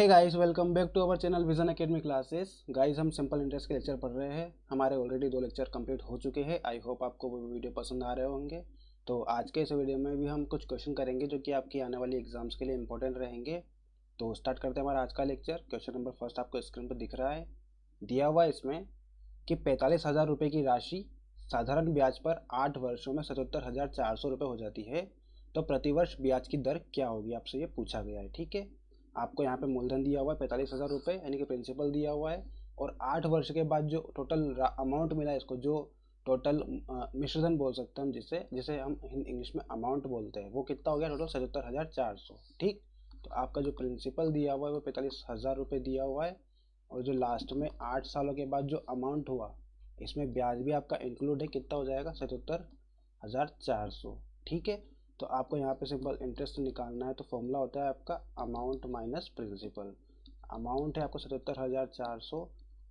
Hey guys welcome back to our channel Vision Academy classes guys हम simple interest के lecture पढ़ रहे हैं। हमारे ऑलरेडी दो लेक्चर कंप्लीट हो चुके हैं। आई होप आपको वो वीडियो पसंद आ रहे होंगे। तो आज के इस वीडियो में भी हम कुछ क्वेश्चन करेंगे जो कि आपकी आने वाली एग्ज़ाम्स के लिए इंपॉर्टेंट रहेंगे। तो स्टार्ट करते हैं हमारा आज का लेक्चर क्वेश्चन नंबर फ़र्स्ट आपको स्क्रीन पर दिख रहा है। दिया हुआ इसमें कि पैंतालीस हज़ार रुपये की राशि साधारण ब्याज पर आठ वर्षों में सतहत्तर हज़ार चार सौ रुपये हो जाती है। तो प्रतिवर्ष ब्याज की दर क्या होगी? आपसे ये पूछा गया है, ठीक है? आपको यहाँ पे मूलधन दिया हुआ है, पैंतालीस हज़ार रुपये, यानी कि प्रिंसिपल दिया हुआ है, और आठ वर्ष के बाद जो टोटल अमाउंट मिला है इसको, जो टोटल मिश्रधन बोल सकते हैं हम जिसे जिसे हम इंग्लिश में अमाउंट बोलते हैं, वो कितना हो गया टोटल सतहत्तर हज़ार चार सौ, ठीक? तो आपका जो प्रिंसिपल दिया हुआ है, वो पैंतालीस हज़ार रुपये दिया हुआ है, और जो लास्ट में आठ सालों के बाद जो अमाउंट हुआ, इसमें ब्याज भी आपका इंक्लूड है, कितना हो जाएगा? सतहत्तर हज़ार चार सौ, ठीक है? तो आपको यहाँ पे सिंपल इंटरेस्ट निकालना है तो फॉर्मूला होता है आपका अमाउंट माइनस प्रिंसिपल अमाउंट है आपको सतहत्तर हज़ार चार सौ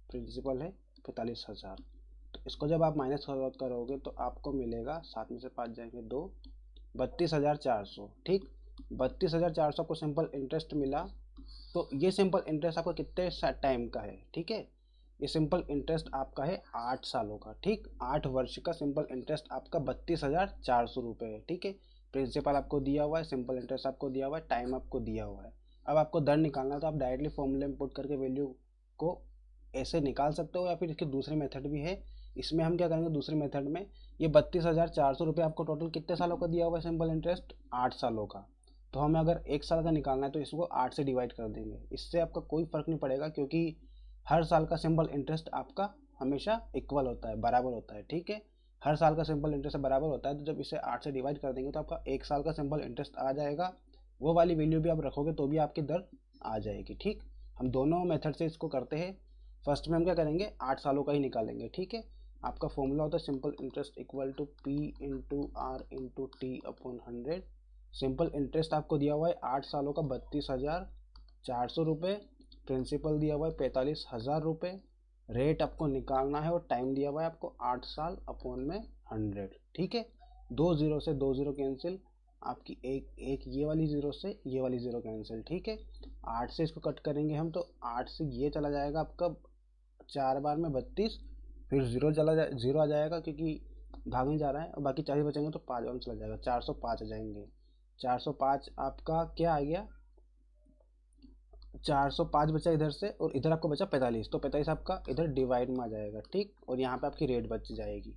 प्रिंसिपल है पैंतालीस हज़ार. तो इसको जब आप माइनस करोगे तो आपको मिलेगा सात में से पाँच जाएँगे दो, बत्तीस हज़ार चार सौ, ठीक? बत्तीस हज़ार चार सौ को सिंपल इंटरेस्ट मिला तो ये सिंपल इंटरेस्ट आपका कितने टाइम का है, ठीक है? ये सिंपल इंटरेस्ट आपका है आठ सालों का, ठीक? आठ वर्ष का सिंपल इंटरेस्ट आपका बत्तीस हज़ार चार सौ रुपये है, ठीक है? प्रिंसिपल आपको दिया हुआ है, सिंपल इंटरेस्ट आपको दिया हुआ है, टाइम आपको दिया हुआ है। अब आपको दर निकालना है तो आप डायरेक्टली फॉर्मूले में पुट करके वैल्यू को ऐसे निकाल सकते हो या फिर इसके दूसरे मेथड भी है। इसमें हम क्या करेंगे, दूसरे मेथड में ये बत्तीस हज़ार चार सौ रुपये आपको टोटल कितने सालों का दिया हुआ है सिंपल इंटरेस्ट आठ सालों का। तो हमें अगर एक साल का निकालना है तो इसको आठ से डिवाइड कर देंगे। इससे आपका कोई फ़र्क नहीं पड़ेगा, क्योंकि हर साल का सिंपल इंटरेस्ट आपका हमेशा इक्वल होता है, बराबर होता है, ठीक है? हर साल का सिंपल इंटरेस्ट बराबर होता है तो जब इसे आठ से डिवाइड कर देंगे तो आपका एक साल का सिंपल इंटरेस्ट आ जाएगा। वो वाली वैल्यू भी आप रखोगे तो भी आपकी दर आ जाएगी, ठीक? हम दोनों मेथड से इसको करते हैं। फ़र्स्ट में हम क्या करेंगे? आठ सालों का ही निकालेंगे ठीक है? आपका फॉर्मूला होता है simple interest equal to P into R into T upon hundred. Simple interest आपको दिया हुआ है आठ सालों का बत्तीस हज़ार चार सौ रुपये प्रिंसिपल दिया हुआ है पैंतालीस हज़ार रुपये रेट आपको निकालना है और टाइम दिया हुआ है आपको आठ साल अपॉन में हंड्रेड ठीक है? दो ज़ीरो से दो ज़ीरो कैंसिल आपकी एक एक ये वाली ज़ीरो से ये वाली ज़ीरो कैंसिल ठीक है? आठ से इसको कट करेंगे हम तो आठ से ये चला जाएगा आपका चार बार में बत्तीस, फिर ज़ीरो चला जाए ज़ीरो आ जाएगा क्योंकि भागने जा रहा है और बाकी चालीस बचेंगे तो पाँच बार में चला जाएगा, चार सौ पाँच आ जाएँगे। चार सौ पाँच आपका क्या आ गया? चार सौ पाँच बचा इधर से और इधर आपको बचा पैंतालीस। तो पैंतालीस आपका इधर डिवाइड में आ जाएगा, ठीक? और यहाँ पे आपकी रेट बच जाएगी।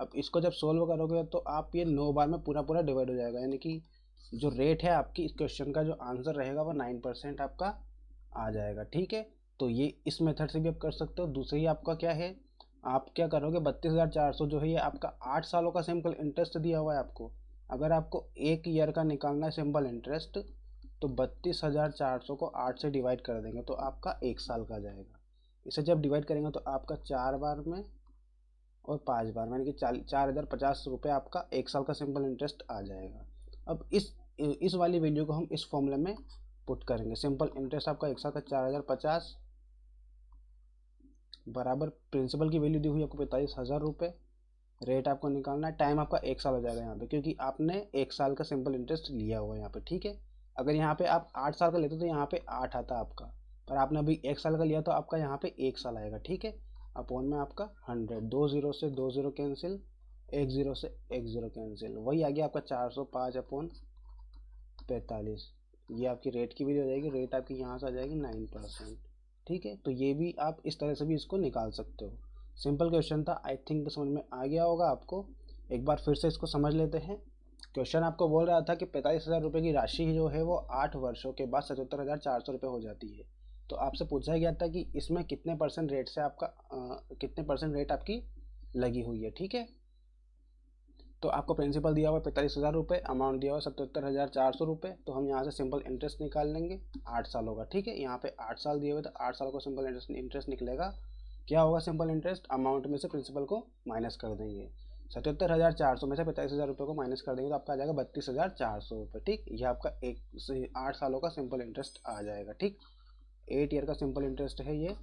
अब इसको जब सोल्व करोगे तो आप ये नौ बार में पूरा पूरा डिवाइड हो जाएगा। यानी कि जो रेट है आपकी, इस क्वेश्चन का जो आंसर रहेगा वो नाइन परसेंट आपका आ जाएगा, ठीक है? तो ये इस मेथड से भी आप कर सकते हो। दूसरी आपका क्या है? आप क्या करोगे? बत्तीस हज़ार चार सौ जो है ये आपका आठ सालों का सिंपल इंटरेस्ट दिया हुआ है आपको। अगर आपको एक ईयर का निकालना है सिंपल इंटरेस्ट तो बत्तीस हज़ार चार सौ को आठ से डिवाइड कर देंगे तो आपका एक साल का जाएगा। इसे जब डिवाइड करेंगे तो आपका चार बार में और पाँच बार, यानी कि चार चार हज़ार पचास रुपये आपका एक साल का सिंपल इंटरेस्ट आ जाएगा। अब इस इस वाली वैल्यू को हम इस फॉर्मूले में पुट करेंगे। सिंपल इंटरेस्ट आपका एक साल का चार हज़ार पचास बराबर प्रिंसिपल की वैल्यू दी हुई आपको पैंतालीस हज़ार रुपये। रेट आपको निकालना है टाइम आपका एक साल हो जाएगा यहाँ पे, क्योंकि आपने एक साल का सिंपल इंटरेस्ट लिया हुआ है यहाँ पे, ठीक है? अगर यहाँ पे आप आठ साल का लेते तो यहाँ पे आठ आता आपका। पर आपने अभी एक साल का लिया तो आपका यहाँ पे एक साल आएगा, ठीक है? अपोन में आपका हंड्रेड। दो ज़ीरो से दो ज़ीरो कैंसिल, एक ज़ीरो से एक ज़ीरो कैंसिल। वही आ गया आपका चार सौ पाँच अपोन पैंतालीस। ये आपकी रेट की भी हो जाएगी रेट आपकी यहाँ से आ जाएगी नाइन परसेंट, ठीक है? तो ये भी आप इस तरह से भी इसको निकाल सकते हो। सिंपल क्वेश्चन था आई थिंक समझ में आ गया होगा आपको। एक बार फिर से इसको समझ लेते हैं। क्वेश्चन आपको बोल रहा था कि पैंतालीस हज़ार रुपये की राशि जो है वो आठ वर्षों के बाद सतहत्तर हज़ार चार सौ रुपये हो जाती है। तो आपसे पूछा गया था कि इसमें कितने परसेंट रेट से आपका आ, कितने परसेंट रेट आपकी लगी हुई है ठीक है? तो आपको प्रिंसिपल दिया हुआ है पैंतालीस हज़ार रुपये अमाउंट दिया हुआ सतहत्तर हज़ार चार सौ रुपये तो हम यहाँ से सिंपल इंटरेस्ट निकाल लेंगे आठ सालों का ठीक है? यहाँ पे आठ साल दिए हुए तो आठ साल को सिंपल इंटरेस्ट निकलेगा। क्या होगा सिंपल इंटरेस्ट अमाउंट में से प्रिंसिपल को माइनस कर देंगे। सतहत्तर हज़ार चार सौ में से पैंतालीस हज़ार रुपये को माइनस कर देंगे तो आपका आ जाएगा बत्तीस हज़ार चार सौ रुपये ठीक? ये आपका एक से आठ सालों का सिंपल इंटरेस्ट आ जाएगा, ठीक? एट ईयर का सिंपल इंटरेस्ट है ये।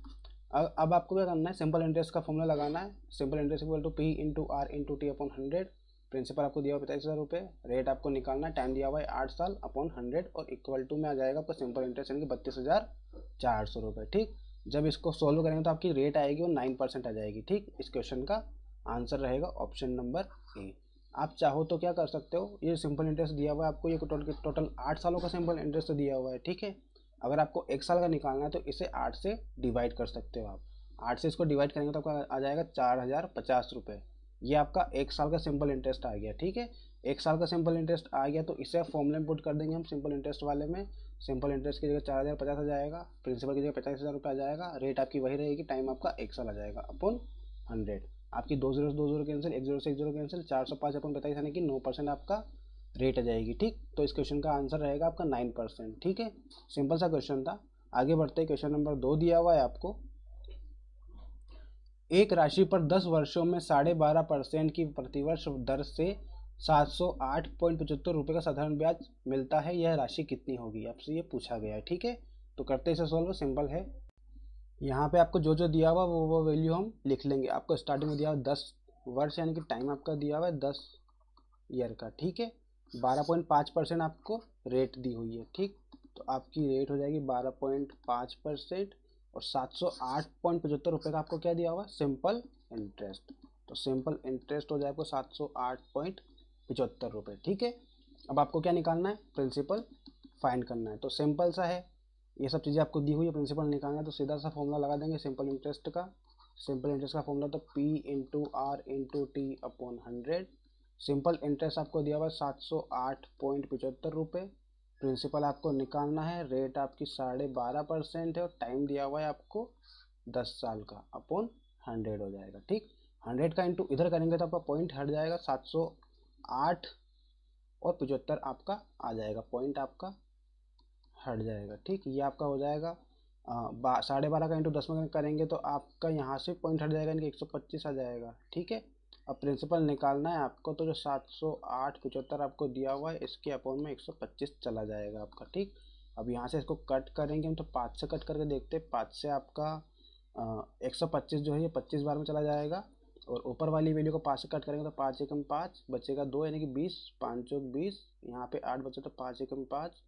अब अब आपको क्या करना है? सिंपल इंटरेस्ट का फॉर्मूला लगाना है। Simple interest equal to P into R into T upon hundred principal आपको दिया हुआ पैंतालीस हज़ार रुपये रेट आपको निकालना है। टाइम दिया हुआ है आठ साल अपॉन हंड्रेड और इक्वल टू में आ जाएगा आपका सिंपल इंटरेस्ट यानी कि बत्तीस हज़ार चार सौ रुपये ठीक? जब इसको सोल्व करेंगे तो आपकी रेट आएगी वो नाइन परसेंट आ जाएगी, ठीक? इस क्वेश्चन का आंसर रहेगा ऑप्शन नंबर ए। आप चाहो तो क्या कर सकते हो? ये सिंपल इंटरेस्ट दिया हुआ है आपको, ये टोटल टोटल आठ सालों का सिंपल इंटरेस्ट दिया हुआ है, ठीक है? अगर आपको एक साल का निकालना है तो इसे आठ से डिवाइड कर सकते हो आप। आठ से इसको डिवाइड करेंगे तो आपका आ जाएगा चार हज़ार पचास रुपये ये आपका एक साल का सिंपल इंटरेस्ट आ गया, ठीक है? एक साल का सिंपल इंटरेस्ट आ गया तो इसे फॉर्मूले में पुट कर देंगे हम सिंपल इंटरेस्ट वाले में। सिंपल इंटरेस्ट की जगह चार हज़ार पचास आ जाएगा, प्रिंसिपल की जगह पचास हज़ार रुपये आ जाएगा, रेट आपकी वही रहेगी, टाइम आपका एक साल आ जाएगा, अपॉन हंड्रेड। आपकी दो ज़ीरो से दो ज़ीरो कैंसिल एक ज़ीरो से एक ज़ीरो कैंसिल चार सौ पाँच अपन बताइए यानी कि नौ परसेंट आपका रेट आ जाएगी, ठीक? तो इस क्वेश्चन का आंसर रहेगा आपका नाइन परसेंट ठीक है? सिंपल सा क्वेश्चन था। आगे बढ़ते क्वेश्चन नंबर दो दिया हुआ है आपको। एक राशि पर दस वर्षों में साढ़े बारह परसेंट की प्रतिवर्ष दर से सात सौ आठ पॉइंट पचहत्तर रुपये का साधारण ब्याज मिलता है, यह राशि कितनी होगी? आपसे ये पूछा गया है, ठीक है? तो करते इसे सॉल्व सिंपल है। यहाँ पे आपको जो जो दिया हुआ वो वो वैल्यू हम लिख लेंगे। आपको स्टार्टिंग में दिया हुआ दस वर्ष, यानी कि टाइम आपका दिया हुआ है दस ईयर का, ठीक है? बारह पॉइंट पाँच परसेंट आपको रेट दी हुई है, ठीक? तो आपकी रेट हो जाएगी बारह पॉइंट पाँच परसेंट और सात सौ आठ पॉइंट पचहत्तर रुपये का आपको क्या दिया हुआ सिंपल इंटरेस्ट तो सिंपल इंटरेस्ट हो जाए आपको सात सौ आठ पॉइंट पचहत्तर रुपये ठीक है? अब आपको क्या निकालना है? प्रिंसिपल फाइंड करना है। तो सिंपल सा है। ये सब चीज़ें आपको दी हुई है प्रिंसिपल निकालना तो सीधा सा फॉर्मूला लगा देंगे सिंपल इंटरेस्ट का। सिंपल इंटरेस्ट का फॉर्मूला तो P into R into T upon hundred simple interest आपको दिया हुआ है सात सौ आठ पॉइंट पचहत्तर रुपये प्रिंसिपल आपको निकालना है रेट आपकी साढ़े बारह परसेंट है और टाइम दिया हुआ है आपको दस साल का अपॉन हंड्रेड हो जाएगा, ठीक? हंड्रेड का इंटू इधर करेंगे तो आपका पॉइंट हट जाएगा, सात सौ आठ और पचहत्तर आपका आ जाएगा पॉइंट आपका हट जाएगा। ठीक, ये आपका हो जाएगा साढ़े बारह का इंटू दस में करेंगे तो आपका यहाँ से पॉइंट हट जाएगा इनके एक सौ पच्चीस आ जाएगा। ठीक है? अब प्रिंसिपल निकालना है आपको तो जो सात सौ आठ पचहत्तर आपको दिया हुआ है, इसके अकाउंट में एक सौ पच्चीस चला जाएगा आपका। ठीक? अब यहाँ से इसको कट करेंगे हम तो पाँच से कट करके देखते हैं, पाँच से आपका एक सौ पच्चीस जो है ये पच्चीस बार में चला जाएगा और ऊपर वाली वैल्यू को पाँच से कट करेंगे तो पाँच एकम पाँच, बचेगा दो, यानी कि बीस, पाँच चौक बीस, यहाँ पे आठ बचे तो पाँच एकम पाँच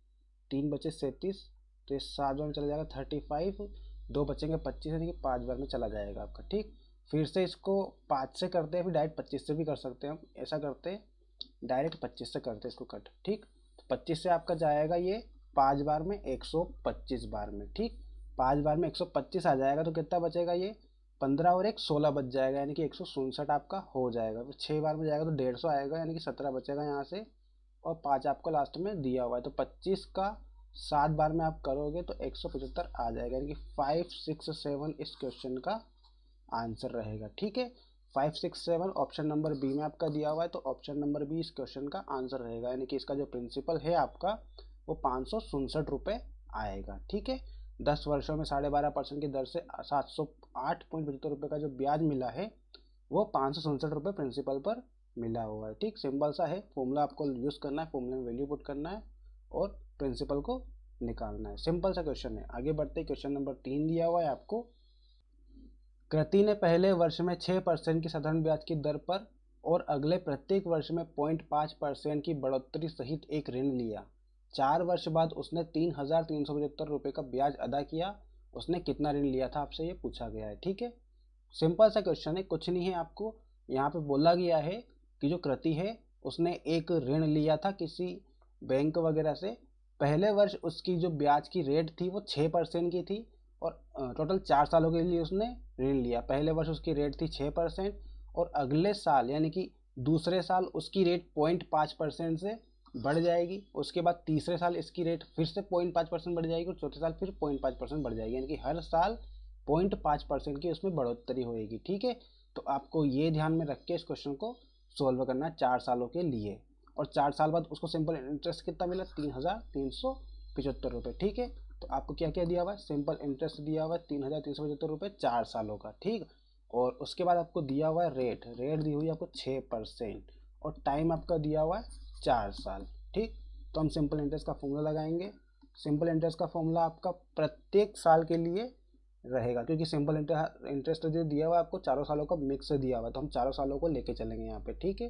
तीन बचे सैंतीस तो ये सात बार में चला जाएगा थर्टी फाइव दो बचेंगे पच्चीस, यानी कि पाँच बार में चला जाएगा आपका, ठीक? फिर से इसको पाँच से करते हैं, फिर डायरेक्ट पच्चीस से भी कर सकते हैं हम ऐसा करते हैं डायरेक्ट पच्चीस से करते हैं इसको कट ठीक? तो पच्चीस से आपका जाएगा ये पाँच बार में एक सौ पच्चीस बार में, ठीक? पाँच बार में एक सौ पच्चीस आ जाएगा तो कितना बचेगा ये? पंद्रह और एक सोलह बच जाएगा, यानी कि एक सौ उनसठ आपका हो जाएगा, फिर छः बार में जाएगा तो डेढ़ सौ आएगा, यानी कि सत्रह बचेगा यहाँ से, और पाँच आपको लास्ट में दिया हुआ है तो पच्चीस का सात बार में आप करोगे तो एक सौ पचहत्तर आ जाएगा, यानी कि फाइव सिक्स सेवन इस क्वेश्चन का आंसर रहेगा, ठीक है? Five six seven option number B में आपका दिया हुआ है तो ऑप्शन नंबर बी इस क्वेश्चन का आंसर रहेगा, यानी कि इसका जो प्रिंसिपल है आपका, वो पाँच सौ उनसठ रुपये आएगा, ठीक है? दस वर्षों में साढ़े बारह परसेंट की दर से सात सौ आठ पॉइंट पचहत्तर रुपये का जो ब्याज मिला है, वो पाँच सौ उनसठ रुपये प्रिंसिपल पर मिला हुआ है, ठीक? सिंपल सा है फॉर्मूला आपको यूज़ करना है फॉर्मूले में वैल्यू पुट करना है, और प्रिंसिपल को निकालना है। सिंपल सा क्वेश्चन है। आगे बढ़ते क्वेश्चन नंबर तीन दिया हुआ है आपको। कृति ने पहले वर्ष में छः परसेंट की साधारण ब्याज की दर पर और अगले प्रत्येक वर्ष में पॉइंट पाँच परसेंट की बढ़ोतरी सहित एक ऋण लिया। चार वर्ष बाद उसने तीन हज़ार तीन सौ पचहत्तर रुपये का ब्याज अदा किया। उसने कितना ऋण लिया था? आपसे ये पूछा गया है। ठीक है? सिंपल सा क्वेश्चन है। कुछ नहीं है आपको। यहाँ पे बोला गया है कि जो कृति है, उसने एक ऋण लिया था किसी बैंक वगैरह से। पहले वर्ष उसकी जो ब्याज की रेट थी वो छः परसेंट की थी और टोटल चार सालों के लिए उसने ऋण लिया। पहले वर्ष उसकी रेट थी छः परसेंट और अगले साल, यानी कि दूसरे साल उसकी रेट पॉइंट पाँच परसेंट से बढ़ जाएगी। उसके बाद तीसरे साल इसकी रेट फिर से पॉइंट पाँच परसेंट बढ़ जाएगी और चौथे साल फिर पॉइंट पाँच परसेंट बढ़ जाएगी। यानी कि हर साल पॉइंट पाँच परसेंट की उसमें बढ़ोतरी होएगी, ठीक है? तो आपको ये ध्यान में रख के इस क्वेश्चन को सॉल्व करना चार सालों के लिए। और चार साल बाद उसको सिंपल इंटरेस्ट कितना मिला? तीन हज़ार तीन सौ पचहत्तर रुपये ठीक है? तो आपको क्या क्या दिया हुआ है? सिंपल इंटरेस्ट दिया हुआ है तीन हज़ार तीन सौ पचहत्तर रुपये चार सालों का। ठीक? और उसके बाद आपको दिया हुआ है रेट रेट दी हुई है आपको छः परसेंट। और टाइम आपका दिया हुआ है चार साल। ठीक? तो हम सिंपल इंटरेस्ट का फॉर्मूला लगाएँगे। सिंपल इंटरेस्ट का फॉर्मूला आपका प्रत्येक साल के लिए रहेगा। क्योंकि सिंपल इंटरेस्ट जो दिया हुआ है आपको चारों सालों का मिक्स दिया हुआ है। तो हम चारों सालों को लेके चलेंगे यहाँ पे। ठीक है?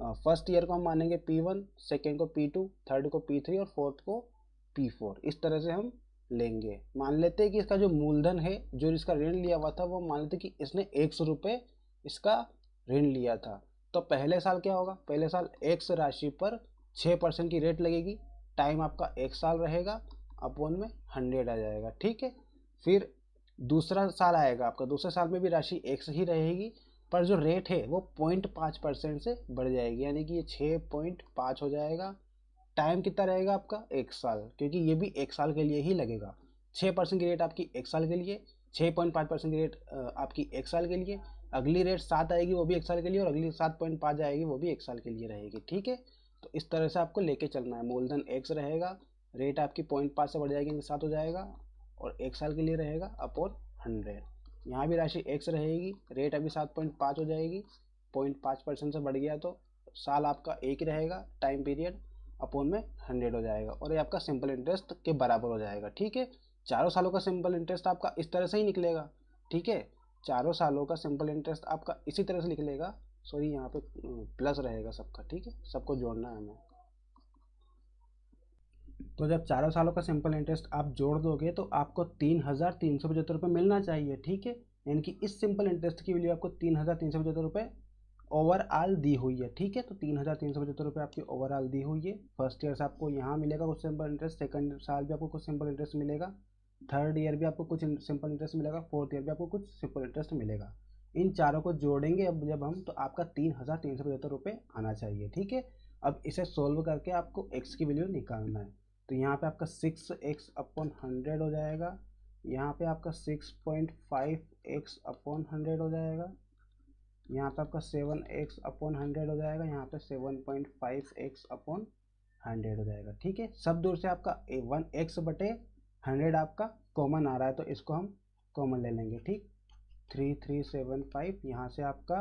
फ़र्स्ट ईयर को हम मानेंगे पी वन सेकेंड को पी टू थर्ड को पी थ्री और फोर्थ को पी फोर इस तरह से हम लेंगे। मान लेते हैं कि इसका जो मूलधन है, जो इसका ऋण लिया हुआ था, वो मान लेते कि इसने एक सौ रुपये इसका ऋण लिया था। तो पहले साल क्या होगा? पहले साल एक राशि पर छः परसेंट की रेट लगेगी। टाइम आपका एक साल रहेगा अपॉन में हंड्रेड आ जाएगा। ठीक है? फिर दूसरा साल आएगा आपका। दूसरे साल में भी राशि एक ही रहेगी। पर जो रेट है, वो पॉइंट पाँच परसेंट से बढ़ जाएगी। यानी कि ये छः पॉइंट पाँच हो जाएगा। टाइम कितना रहेगा आपका? एक साल। क्योंकि ये भी एक साल के लिए ही लगेगा। छः परसेंट की रेट आपकी एक साल के लिए छः पॉइंट पाँच परसेंट की रेट आपकी एक साल के लिए। अगली रेट सात आएगी, वो भी एक साल के लिए, और अगली सात पॉइंट पाँच आएगी, वो भी एक साल के लिए रहेगी। ठीक है? तो इस तरह से आपको लेके चलना है। मूलधन एक्स रहेगा रेट आपकी पॉइंट पाँच से बढ़ जाएगी, सात हो जाएगा, और एक साल के लिए रहेगा अपॉन हंड्रेड यहाँ भी राशि एक्स रहेगी रेट अभी सात पॉइंट पाँच हो जाएगी पॉइंट पाँच परसेंट से बढ़ गया तो साल आपका एक ही रहेगा टाइम पीरियड अपोन में हंड्रेड हो जाएगा और ये आपका सिंपल इंटरेस्ट के बराबर हो जाएगा, ठीक है? चारों सालों का सिंपल इंटरेस्ट आपका इस तरह से ही निकलेगा, ठीक है? चारों सालों का सिंपल इंटरेस्ट आपका इसी तरह से निकलेगा सॉरी यहाँ पे प्लस रहेगा सबका, ठीक है? सबको जोड़ना है हमें। तो जब चारों सालों का सिंपल इंटरेस्ट आप जोड़ दोगे तो आपको तीन हज़ार तीन सौ पचहत्तर रुपये मिलना चाहिए, ठीक है? यानी कि इस सिंपल इंटरेस्ट की वैल्यू आपको तीन हज़ार तीन सौ पचहत्तर रुपये ओवरऑल दी हुई है, ठीक है? तो तीन हज़ार तीन सौ पचहत्तर रुपये आपकी ओवरऑल दी हुई है। फ़र्स्ट ईयर से आपको यहाँ मिलेगा कुछ सिंपल इंटरेस्ट सेकंड साल भी आपको कुछ सिंपल इंटरेस्ट मिलेगा थर्ड ईयर भी आपको कुछ सिंपल इंटरेस्ट मिलेगा फोर्थ ईयर भी आपको कुछ सिंपल इंटरेस्ट मिलेगा। इन चारों को जोड़ेंगे अब जब हम तो आपका तीन हज़ार तीन सौ पचहत्तर रुपये आना चाहिए, ठीक है? अब इसे सोल्व करके आपको एक्स की वैल्यू निकालना है। तो यहाँ पे आपका सिक्स एक्स अपॉन हंड्रेड हो जाएगा। यहाँ पे आपका six point five X upon hundred हो जाएगा। यहाँ पे आपका सेवन एक्स अपॉन हंड्रेड हो जाएगा। यहाँ पे seven point five X upon hundred हो जाएगा। ठीक है? सब दूर से आपका ए वन एक्स बटे हंड्रेड आपका कॉमन आ रहा है तो इसको हम कॉमन ले लेंगे। ठीक? थ्री थ्री सेवन फाइव यहाँ से आपका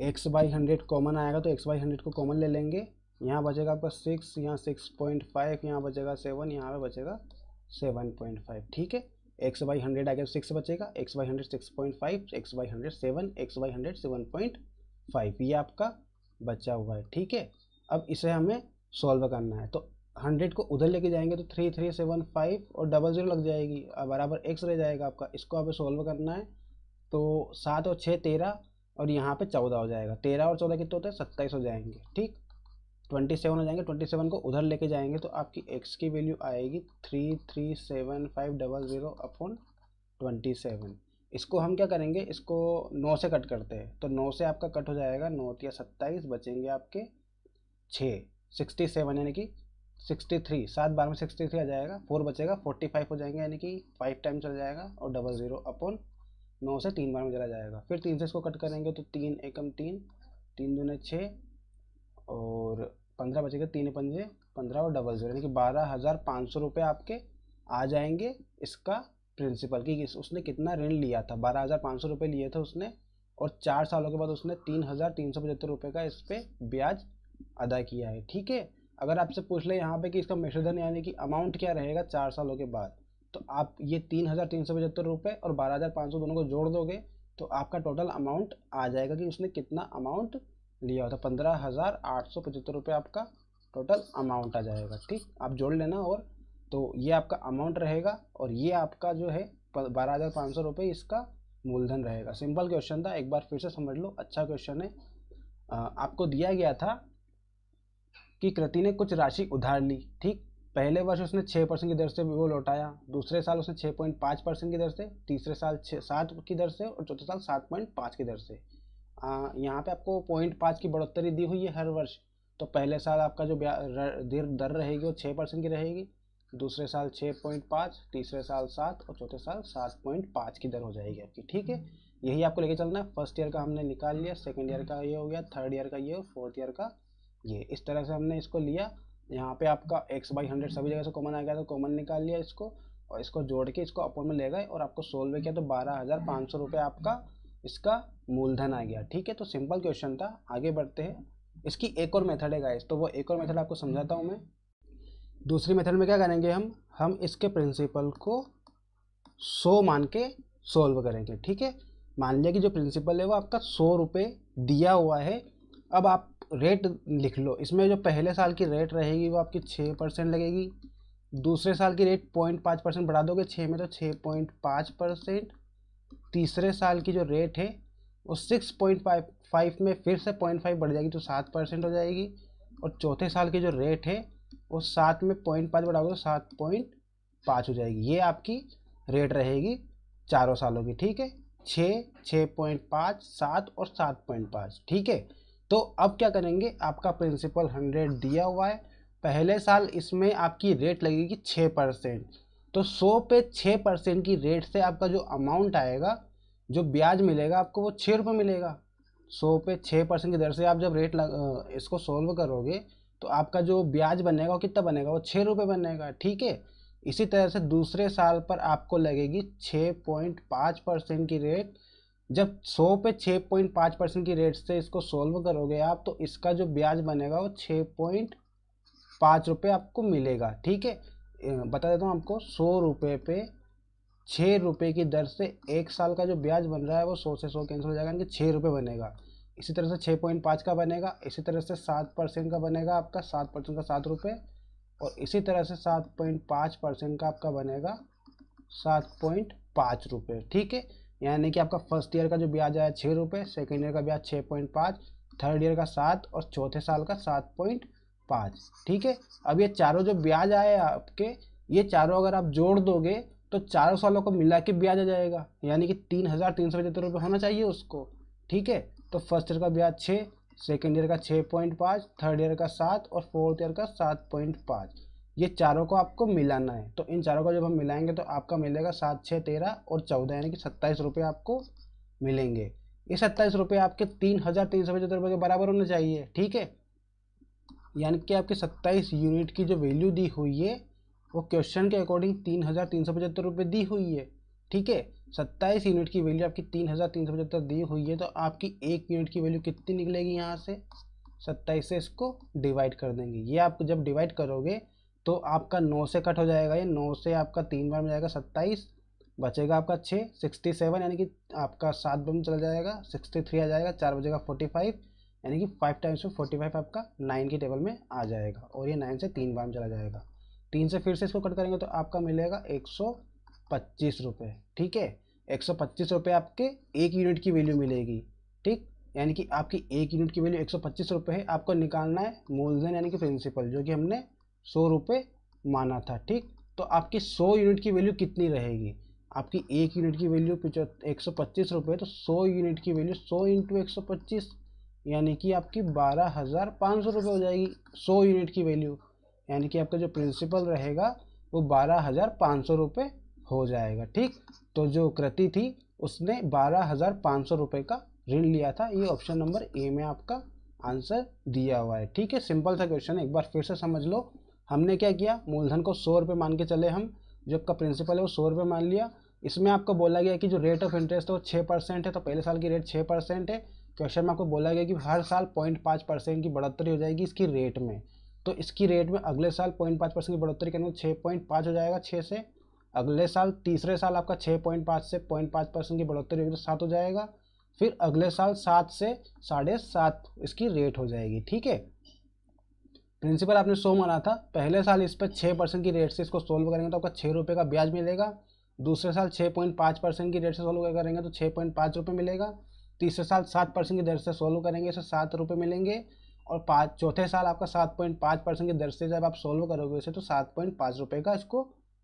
एक्स बाई हंड्रेड कॉमन आएगा तो एक्स बाई हंड्रेड को कॉमन ले लेंगे। यहाँ बचेगा आपका सिक्स यहाँ सिक्स पॉइंट फाइव यहाँ बचेगा सेवन यहाँ पे बचेगा सेवन पॉइंट फाइव ठीक है? एक्स बाई हंड्रेड आ गया सिक्स बचेगा X by hundred six point five X by hundred seven X by hundred seven point five ये आपका बचा हुआ है, ठीक है? अब इसे हमें सॉल्व करना है तो हंड्रेड को उधर लेके जाएँगे तो थ्री थ्री सेवन फाइव और डबल ज़ीरो लग जाएगी बराबर एक्स रह जाएगा आपका, इसको हमें सॉल्व करना है तो सात और छः तेरह और यहाँ पे चौदह हो जाएगा, तेरह और चौदह कितने होते हैं? सत्ताईस हो जाएँगे, ठीक? ट्वेंटी सेवन हो जाएँगे ट्वेंटी सेवन को उधर लेके जाएँगे तो आपकी एक्स की वैल्यू आएगी three three seven five double zero upon twenty seven इसको हम क्या करेंगे? इसको नौ से कट करते हैं। तो नौ से आपका कट हो जाएगा, नौ या सत्ताईस बचेंगे आपके छः। सिक्सटी सेवन यानी कि सिक्सटी थ्री सात बार में सिक्सटी थ्री आ जाएगा फोर बचेगा फोर्टी फाइव हो जाएँगे यानी कि फाइव टाइम चल जाएगा और डबल ज़ीरो अपॉन नौ से तीन बार में चला जाएगा। फिर तीन से इसको कट करेंगे तो तीन एकम तीन तीन दूने छः और पंद्रह बचेगा, तीन पंजे, पंद्रह और डबल ज़ीरो यानी कि बारह हज़ार पाँच सौ रुपये आपके आ जाएँगे इसका प्रिंसिपल की उसने कितना ऋण लिया था? बारह हज़ार पाँच सौ रुपये लिए थे उसने और चार सालों के बाद उसने तीन हज़ार तीन सौ पचहत्तर रुपये का इस पर ब्याज अदा किया है। ठीक है? अगर आपसे पूछ ले यहाँ पे कि इसका मिश्रधन यानी कि अमाउंट क्या रहेगा चार सालों के बाद तो आप ये तीन हज़ार तीन सौ पचहत्तर रुपये और बारह हज़ार पाँच सौ दोनों को जोड़ दोगे तो आपका टोटल अमाउंट आ जाएगा कि उसने कितना अमाउंट लिया होता पंद्रह हज़ार आठ सौ पचहत्तर रुपये आपका टोटल अमाउंट आ जाएगा ठीक? आप जोड़ लेना और तो ये आपका अमाउंट रहेगा और ये आपका जो है बारह हज़ार पाँच सौ रुपये इसका मूलधन रहेगा। सिंपल क्वेश्चन था एक बार फिर से समझ लो अच्छा क्वेश्चन है। आ, आपको दिया गया था कि कृति ने कुछ राशि उधार ली ठीक? पहले वर्ष उसने छः परसेंट की दर से वो लौटाया दूसरे साल उसने छः पॉइंट पाँच परसेंट की दर से तीसरे साल छः सात की दर से और चौथे साल सात पॉइंट पाँच की दर से। यहाँ पे आपको पॉइंट पाँच की बढ़ोतरी दी हुई है हर वर्ष। तो पहले साल आपका जो दर दर रहेगी वो छः परसेंट की रहेगी। दूसरे साल छः पॉइंट पाँच, तीसरे साल सात और चौथे साल सात पॉइंट पाँच की दर हो जाएगी आपकी, ठीक है? यही आपको लेके चलना है। फ़र्स्ट ईयर का हमने निकाल लिया, सेकेंड ईयर का ये हो गया, थर्ड ईयर का ये फोर्थ ईयर का ये। इस तरह से हमने इसको लिया। यहाँ पे आपका एक्स बाई हंड्रेड सभी जगह से कॉमन आ गया तो कॉमन निकाल लिया इसको और इसको जोड़ के इसको अपन में ले गए और आपको सोल्व किया तो बारह हज़ार पाँच सौ रुपये आपका इसका मूलधन आ गया। ठीक है तो सिंपल क्वेश्चन था, आगे बढ़ते हैं। इसकी एक और मेथड है गाइस तो वो एक और मेथड आपको समझाता हूँ मैं। दूसरी मेथड में क्या करेंगे हम? हम इसके प्रिंसिपल को सो मान के सोल्व करेंगे, ठीक है? मान लिया कि जो प्रिंसिपल है, वो आपका सौ रुपये दिया हुआ है। अब आप रेट लिख लो। इसमें जो पहले साल की रेट रहेगी, वो आपकी छः परसेंट लगेगी। दूसरे साल की रेट पॉइंट पाँच परसेंट बढ़ा दोगे छः में तो छः पॉइंट पाँच परसेंट। तीसरे साल की जो रेट है, वो सिक्स पॉइंट फाइव फाइव में फिर से पॉइंट फाइव बढ़ जाएगी तो सात परसेंट हो जाएगी। और चौथे साल की जो रेट है, वो सात में पॉइंट पाँच बढ़ाओगे तो सात पॉइंट पाँच हो जाएगी। ये आपकी रेट रहेगी चारों सालों की, ठीक है? छः छः पॉइंट पाँच, सात और सात पॉइंट पाँच, ठीक है? तो अब क्या करेंगे? आपका प्रिंसिपल हंड्रेड दिया हुआ है। पहले साल इसमें आपकी रेट लगेगी छः परसेंट तो सौ पे छः परसेंट की रेट से आपका जो अमाउंट आएगा जो ब्याज मिलेगा आपको वो छः रुपये मिलेगा। सौ पे छः परसेंट की दर से आप जब रेट लग, इसको सॉल्व करोगे तो आपका जो ब्याज बनेगा वो कितना बनेगा? वो छः रुपये बनेगा ठीक है? इसी तरह से दूसरे साल पर आपको लगेगी छः पॉइंट पाँच परसेंट की रेट जब सौ पे छः पॉइंट पाँच परसेंट की रेट से इसको सॉल्व करोगे आप तो इसका जो ब्याज बनेगा वो छः पॉइंट पाँच रुपये आपको मिलेगा ठीक है? बता देता हूँ आपको, सौ रुपये पे छः रुपये की दर से एक साल का जो ब्याज बन रहा है, वो सौ से सौ कैंसिल हो जाएगा, यानी कि छः रुपये बनेगा। इसी तरह से छः पॉइंट पाँच का बनेगा, इसी तरह से सात परसेंट का बनेगा आपका, सात परसेंट का सात रुपये, और इसी तरह से सात पॉइंट पाँच परसेंट का आपका बनेगा सात पॉइंट पाँच रुपये, ठीक है? यानी कि आपका फ़र्स्ट ईयर का जो ब्याज आया छः रुपये, सेकेंड ईयर का ब्याज छः पॉइंट पाँच, थर्ड ईयर का सात, और चौथे साल का सात पॉइंट पाँच। ठीक है? अब ये चारों जो ब्याज आए आपके, ये चारों अगर आप जोड़ दोगे तो चारों सालों को मिला के ब्याज आ जाएगा। यानी कि तीन हज़ार तीन सौ पचहत्तर रुपये होना चाहिए उसको। ठीक है? तो फ़र्स्ट ईयर का ब्याज छः सेकेंड ईयर का छः पॉइंट पाँच थर्ड ईयर का सात और फोर्थ ईयर का सात पॉइंट पाँच। ये चारों को आपको मिलाना है। तो इन चारों को जब हम मिलाएँगे तो आपका मिलेगा सात, छः, तेरह और चौदह, यानी कि सत्ताईस रुपये आपको मिलेंगे। ये सत्ताईस रुपये आपके तीन हज़ार तीन सौ पचहत्तर रुपये के बराबर होने चाहिए। ठीक है? यानी कि आपके सत्ताईस यूनिट की जो वैल्यू दी हुई है, वो क्वेश्चन के अकॉर्डिंग तीन हज़ार तीन सौ पचहत्तर रुपये दी हुई है। ठीक है? सत्ताईस यूनिट की वैल्यू आपकी तीन हज़ार तीन सौ पचहत्तर दी हुई है तो आपकी एक यूनिट की वैल्यू कितनी निकलेगी यहाँ से? सत्ताईस से इसको डिवाइड कर देंगे। ये आप जब डिवाइड करोगे तो आपका नौ से कट हो जाएगा, ये नौ से आपका तीन बार में जाएगा सत्ताईस, बचेगा आपका छः सिक्सटी सेवन यानी कि आपका सात बार में चला जाएगा सिक्सटी थ्री आ जाएगा, चार बजेगा फोर्टी फाइव यानी कि फाइव टाइम्स में फोर्टी फाइव आपका नाइन के टेबल में आ जाएगा और ये नाइन से तीन बार चला जाएगा। तीन से फिर से इसको कट करेंगे तो आपका मिलेगा एक सौ पच्चीस रुपये ठीक है? एक सौ पच्चीस रुपये आपके एक यूनिट की वैल्यू मिलेगी, ठीक? यानी कि आपकी एक यूनिट की वैल्यू एक सौ पच्चीस रुपये है, आपको निकालना है मूलधन यानी कि प्रिंसिपल जो कि हमने सौ रुपये माना था, ठीक? तो आपकी सौ यूनिट की वैल्यू कितनी रहेगी? आपकी एक यूनिट की वैल्यू एक सौ पच्चीस रुपये तो सौ यूनिट की वैल्यू सौ इंटू एक सौ पच्चीस यानी कि आपकी बारह हज़ार पाँच सौ रुपये हो जाएगी सौ यूनिट की वैल्यू। यानी कि आपका जो प्रिंसिपल रहेगा, वो बारह हज़ार पाँच सौ रुपये हो जाएगा, ठीक? तो जो कृति थी, उसने बारह हज़ार पाँच सौ रुपये का ऋण लिया था। ये ऑप्शन नंबर ए में आपका आंसर दिया हुआ है, ठीक है? सिंपल सा क्वेश्चन है, एक बार फिर से समझ लो। हमने क्या किया? मूलधन को सौ रुपये मान के चले हम। जो आपका प्रिंसिपल है, वो सौ रुपये मान लिया। इसमें आपको बोला गया कि जो रेट ऑफ़ इंटरेस्ट है, वो छः परसेंट है तो पहले साल की रेट छः परसेंट है। क्वेश्चन में आपको बोला गया कि हर साल पॉइंट पाँच परसेंट की बढ़ोतरी हो जाएगी इसकी रेट में। तो इसकी रेट में अगले साल पॉइंट पाँच परसेंट की बढ़ोतरी करने छः पॉइंट पाँच हो जाएगा छः से। अगले साल तीसरे साल आपका छः पॉइंट पाँच से पॉइंट पाँच परसेंट की बढ़ोतरी होगी तो सात हो जाएगा। फिर अगले साल सात से साढ़े सात इसकी रेट हो जाएगी, ठीक है? प्रिंसिपल आपने सौ माना था, पहले साल इस पर छः परसेंट की रेट से इसको सोल्व करेंगे तो आपका छः रुपये का ब्याज मिलेगा। दूसरे साल छः पॉइंट पाँच परसेंट की रेट से सोल्व करेंगे तो छः पॉइंट पाँच रुपये मिलेगा। तीसरे साल सात परसेंट की दर से सोल्व करेंगे, इसे सात रुपये मिलेंगे और पाँच, चौथे साल आपका सात पॉइंट पाँच परसेंट की दर से जब आप सोल्व करोगे इसे तो सात पॉइंट पाँच रुपये का इसको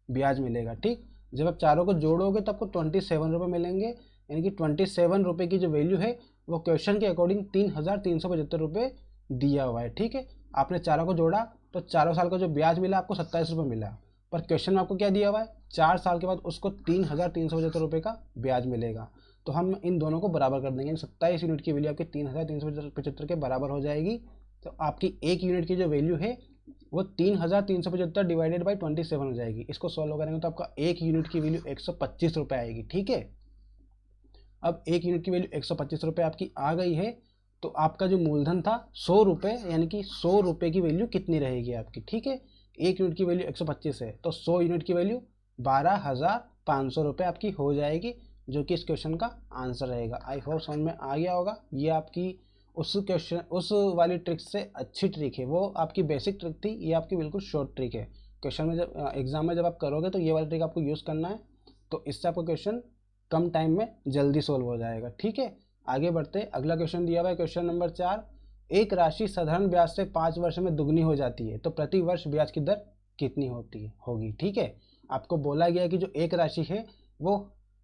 ब्याज मिलेगा, ठीक? जब आप चारों को जोड़ोगे तो आपको ट्वेंटी सेवन रुपये मिलेंगे, यानी कि ट्वेंटी सेवन रुपये की जो वैल्यू है, वो क्वेश्चन के अकॉर्डिंग तीन हज़ार तीन सौ पचहत्तर रुपये दिया हुआ है, ठीक है? आपने चारों को जोड़ा तो चारों साल का जो ब्याज मिला, आपको सत्ताईस रुपये मिला। पर क्वेश्चन में आपको क्या दिया हुआ है? चार साल के बाद उसको तीन हज़ार तीन सौ पचहत्तर रुपये का ब्याज मिलेगा। तो हम इन दोनों को बराबर कर देंगे। सत्ताईस यूनिट की वैल्यू आपकी तीन हज़ार तीन सौ पचहत्तर के बराबर हो जाएगी। तो आपकी एक यूनिट की जो वैल्यू है, वो तीन हज़ार तीन सौ पचहत्तर डिवाइडेड बाई ट्वेंटी सेवन हो जाएगी। इसको सॉल्व करेंगे तो आपका एक यूनिट की वैल्यू एक सौ पच्चीस रुपये आएगी, ठीक है? अब एक यूनिट की वैल्यू एक सौ पच्चीस रुपये आपकी आ गई है तो आपका जो मूलधन था सौ रुपये यानी कि सौ रुपये की वैल्यू कितनी रहेगी आपकी, ठीक है? एक यूनिट की वैल्यू एक सौ पच्चीस है तो सौ यूनिट की वैल्यू बारह हज़ार पाँच सौ रुपये आपकी हो जाएगी। जो कि इस क्वेश्चन का आंसर रहेगा। आई होप समझ में आ गया होगा। ये आपकी उस क्वेश्चन उस वाली ट्रिक से अच्छी ट्रिक है। वो आपकी बेसिक ट्रिक थी, ये आपकी बिल्कुल शॉर्ट ट्रिक है। क्वेश्चन में जब एग्ज़ाम में जब आप करोगे तो ये वाली ट्रिक आपको यूज़ करना है। तो इससे आपका क्वेश्चन कम टाइम में जल्दी सोल्व हो जाएगा। ठीक है? आगे बढ़ते अगला क्वेश्चन दिया हुआ है क्वेश्चन नंबर चार। एक राशि साधारण ब्याज से पाँच वर्ष में दुगनी हो जाती है तो प्रति वर्ष ब्याज की दर कितनी होती, होगी? ठीक है? आपको बोला गया कि जो एक राशि है, वो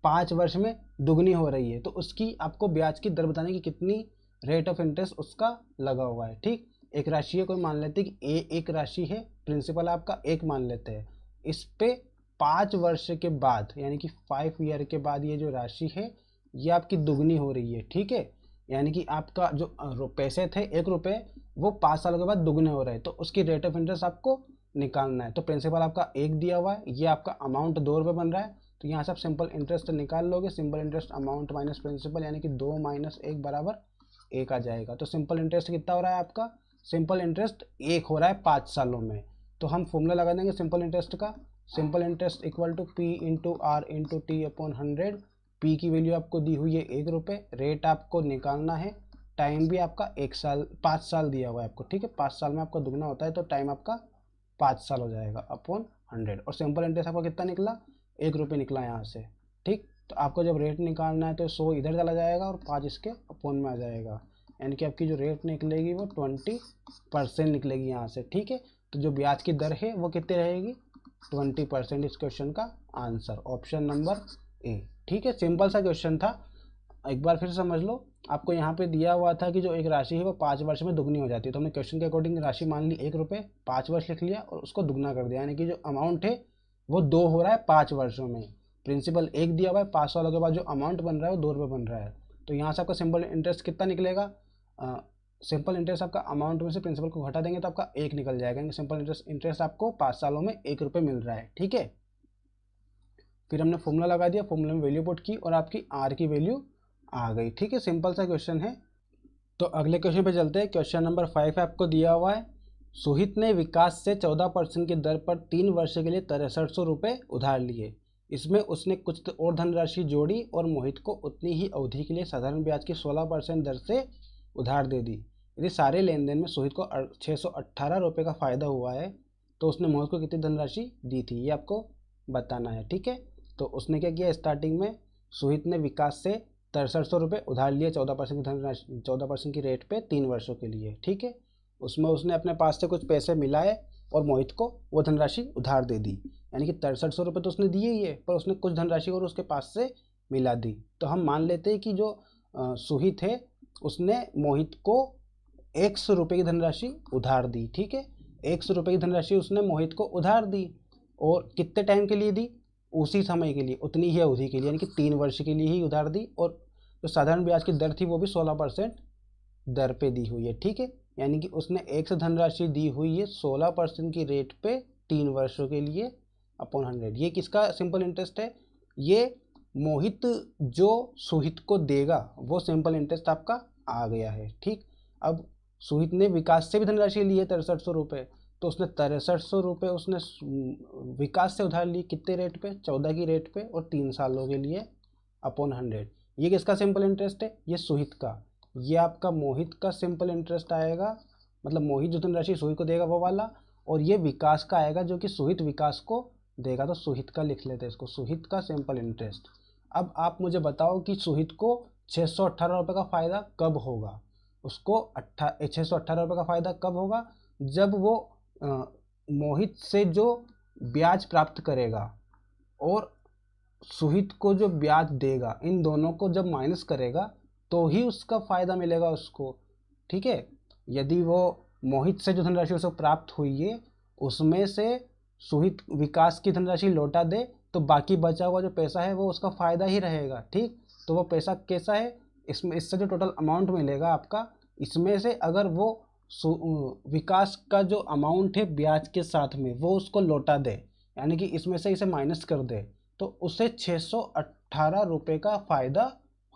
पाँच वर्ष में दुगनी हो रही है तो उसकी आपको ब्याज की दर बताने की कितनी रेट ऑफ़ इंटरेस्ट उसका लगा हुआ है, ठीक? एक राशि है, कोई मान लेते हैं कि ए एक राशि है प्रिंसिपल आपका एक मान लेते हैं। इस पर पाँच वर्ष के बाद, यानी कि फाइव ईयर के बाद ये जो राशि है, ये आपकी दुगनी हो रही है, ठीक है? यानी कि आपका जो पैसे थे, एक रुपये वो पाँच सालों के बाद दुगने हो रहे हैं तो उसकी रेट ऑफ़ इंटरेस्ट आपको निकालना है। तो प्रिंसिपल आपका एक दिया हुआ है, ये आपका अमाउंट दो रुपये बन रहा है तो यहाँ से आप सिंपल इंटरेस्ट निकाल लोगे simple interest amount minus principal यानी कि दो माइनस एक बराबर एक आ जाएगा। तो सिंपल इंटरेस्ट कितना हो रहा है आपका? सिंपल इंटरेस्ट एक हो रहा है पाँच सालों में। तो हम फॉर्मूला लगा देंगे सिंपल इंटरेस्ट का। Simple interest equal to P into R into T upon hundred P की वैल्यू आपको दी हुई है एक रुपये रेट आपको निकालना है। टाइम भी आपका एक साल, पाँच साल दिया हुआ है आपको, ठीक है? पाँच साल में आपका दुगना होता है तो टाइम आपका पाँच साल हो जाएगा अपॉन हंड्रेड और सिंपल इंटरेस्ट आपका कितना निकला? एक रुपये निकला यहाँ से, ठीक? तो आपको जब रेट निकालना है तो सौ इधर चला जाएगा और पाँच इसके अपॉन में आ जाएगा। यानी कि आपकी जो रेट निकलेगी वो ट्वेंटी परसेंट निकलेगी यहाँ से, ठीक है? तो जो ब्याज की दर है वो कितनी रहेगी? ट्वेंटी परसेंट इस क्वेश्चन का आंसर ऑप्शन नंबर ए ठीक है? सिंपल सा क्वेश्चन था। एक बार फिर समझ लो। आपको यहाँ पे दिया हुआ था कि जो एक राशि है वो पाँच वर्ष में दुगनी हो जाती है। तो हमने क्वेश्चन के अकॉर्डिंग राशि मान ली, एक रुपये, पाँच वर्ष लिख लिया और उसको दुगना कर दिया। यानी कि जो अमाउंट है वो दो हो रहा है पाँच वर्षों में। प्रिंसिपल एक दिया हुआ है, पाँच सालों के बाद जो अमाउंट बन रहा है वो दो रुपये बन रहा है। तो यहाँ से आपका सिंपल इंटरेस्ट कितना निकलेगा? सिंपल इंटरेस्ट आपका अमाउंट में से प्रिंसिपल को घटा देंगे तो आपका एक निकल जाएगा सिंपल इंटरेस्ट इंटरेस्ट आपको पाँच सालों में एक रुपये मिल रहा है, ठीक है? फिर हमने फॉर्मूला लगा दिया फॉर्मूला में वैल्यू पुट की और आपकी आर की वैल्यू आ गई, ठीक है? सिंपल सा क्वेश्चन है। तो अगले क्वेश्चन पे चलते हैं। क्वेश्चन नंबर फाइव आपको दिया हुआ है। सुहित ने विकास से चौदह परसेंट की दर पर तीन वर्ष के लिए तिरसठ सौ रुपये उधार लिए। इसमें उसने कुछ और धनराशि जोड़ी और मोहित को उतनी ही अवधि के लिए साधारण ब्याज की सोलह परसेंट दर से उधार दे दी। यदि सारे लेन देन में सोहित को छः सौ अट्ठारह रुपये का फ़ायदा हुआ है तो उसने मोहित को कितनी धनराशि दी थी, ये आपको बताना है, ठीक है? तो उसने क्या किया स्टार्टिंग में? सुहित ने विकास से तिरसठ सौ रुपये उधार लिए चौदह परसेंट की धनराशि चौदह परसेंट की रेट पे तीन वर्षों के लिए, ठीक है? उसमें उसने अपने पास से कुछ पैसे मिलाए और मोहित को वो धनराशि उधार दे दी। यानी कि तिरसठ सौ रुपये तो उसने दिए ही है, पर उसने कुछ धनराशि और उसके पास से मिला दी। तो हम मान लेते हैं कि जो सुहित है उसने मोहित को एक सौ रुपये की धनराशि उधार दी, ठीक है? एक सौ रुपये की धनराशि उसने मोहित को उधार दी और कितने टाइम के लिए दी? उसी समय के लिए, उतनी ही अवधि के लिए, यानी कि तीन वर्ष के लिए ही उधार दी और जो साधारण ब्याज की दर थी वो भी सोलह परसेंट दर पे दी हुई है, ठीक है? यानी कि उसने एक से धनराशि दी हुई है सोलह परसेंट की रेट पे तीन वर्षों के लिए अपॉन हंड्रेड ये किसका सिंपल इंटरेस्ट है? ये मोहित जो सुहित को देगा, वो सिंपल इंटरेस्ट आपका आ गया है, ठीक? अब सुहित ने विकास से भी धनराशि ली है तिरसठ सौ रुपये तो उसने तिरसठ सौ रुपये उसने विकास से उधार ली कितने रेट पे? चौदह की रेट पे और तीन सालों के लिए अपॉन हंड्रेड ये किसका सिंपल इंटरेस्ट है? ये सुहित का। ये आपका मोहित का सिंपल इंटरेस्ट आएगा मतलब मोहित जो धनराशि सुहित को देगा वो वाला और ये विकास का आएगा जो कि सुहित विकास को देगा तो सुहित का लिख लेते हैं इसको सुहित का सिंपल इंटरेस्ट अब आप मुझे बताओ कि सुहित को छः सौ अट्ठारह रुपये का फ़ायदा कब होगा? उसको अट्ठा छः सौ अट्ठारह रुपये का फ़ायदा कब होगा? जब वो आ, मोहित से जो ब्याज प्राप्त करेगा और सुहित को जो ब्याज देगा इन दोनों को जब माइनस करेगा तो ही उसका फ़ायदा मिलेगा उसको, ठीक है? यदि वो मोहित से जो धनराशि उसको प्राप्त हुई है, उसमें से सुहित विकास की धनराशि लौटा दे तो बाकी बचा हुआ जो पैसा है वो उसका फ़ायदा ही रहेगा, ठीक? तो वो पैसा कैसा है? इसमें, इससे जो टोटल अमाउंट मिलेगा आपका, इसमें से अगर वो विकास का जो अमाउंट है ब्याज के साथ में, वो उसको लौटा दे, यानी कि इसमें से इसे माइनस कर दे तो उसे छः सौ अट्ठारह रुपये का फ़ायदा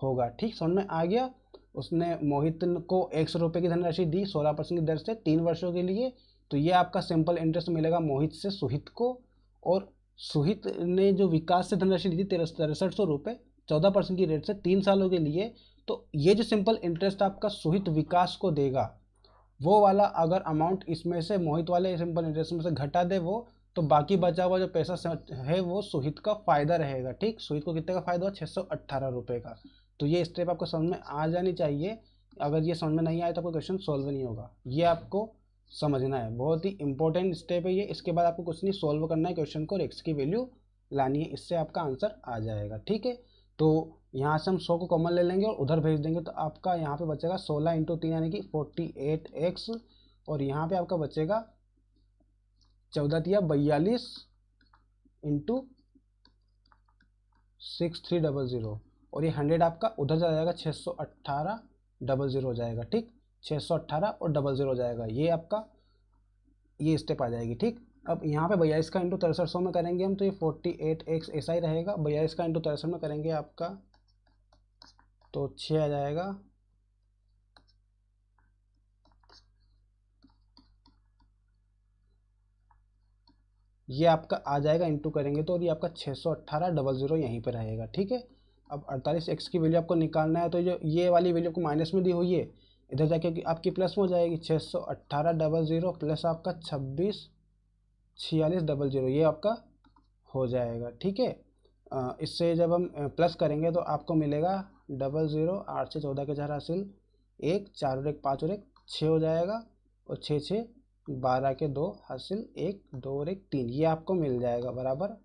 होगा। ठीक, समझ में आ गया? उसने मोहित को एक सौ रुपये की धनराशि दी, सोलह परसेंट की दर से, तीन वर्षों के लिए। तो ये आपका सिंपल इंटरेस्ट मिलेगा मोहित से, सुहित को। और सुहित ने जो विकास से धनराशि दी थी, तेरह तिरसठ सौ रुपये चौदह परसेंट की रेट से, तीन सालों के लिए। तो ये जो सिंपल इंटरेस्ट आपका सुहित विकास को देगा, वो वाला अगर अमाउंट इसमें से, मोहित वाले सिंपल इंटरेस्ट में से घटा दे वो तो बाकी बचा हुआ जो पैसा है वो सुहित का फ़ायदा रहेगा। ठीक, सुहित को कितने का फ़ायदा हुआ? छः सौ अट्ठारह रुपये का। तो ये स्टेप आपको समझ में आ जानी चाहिए। अगर ये समझ में नहीं आए तो आपको क्वेश्चन सॉल्व नहीं होगा। ये आपको समझना है। बहुत ही इंपॉर्टेंट स्टेप है ये। इसके बाद आपको कुछ नहीं सॉल्व करना है क्वेश्चन को और एक्स की वैल्यू लानी है। इससे आपका आंसर आ जाएगा। ठीक है? तो यहाँ से हम सौ को कॉमन ले लेंगे और उधर भेज देंगे। तो आपका यहाँ पे बचेगा सोलह इंटू तीन यानी कि फोर्टी एट एक्स और यहाँ पे आपका बचेगा चौदह तिया बयालीस into six three double zero और ये हंड्रेड आपका उधर चला जाएगा छः सौ अट्ठारह डबल ज़ीरो हो जाएगा, ठीक? छः सौ अट्ठारह और डबल ज़ीरो हो जाएगा, ये आपका, ये स्टेप आ जाएगी, ठीक? अब यहाँ पे बयालीस का इंटू तिरसठ सौ में करेंगे हम तो ये फोर्टी एट एक्स ऐसा ही रहेगा, बयालीस का इंटू तिरसठ में करेंगे आपका तो छः आ जाएगा। ये आपका आ जाएगा इंटू करेंगे तो और ये आपका छः सौ अट्ठारह डबल ज़ीरो यहीं पर रहेगा, ठीक है? अब अड़तालीस एक्स की वैल्यू आपको निकालना है तो जो ये वाली वैल्यू को माइनस में दी हुई है, इधर जाके आपकी प्लस में हो जाएगी छः सौ अट्ठारह डबल ज़ीरो प्लस आपका छब्बीस छियालीस डबल ज़ीरो ये आपका हो जाएगा, ठीक है? इससे जब हम प्लस करेंगे तो आपको मिलेगा डबल ज़ीरो आठ से चौदह के चार हासिल, एक, चार और एक, पाँच और एक छः हो जाएगा, और छः छः बारह के दो हासिल, एक, दो और एक, तीन, ये आपको मिल जाएगा बराबर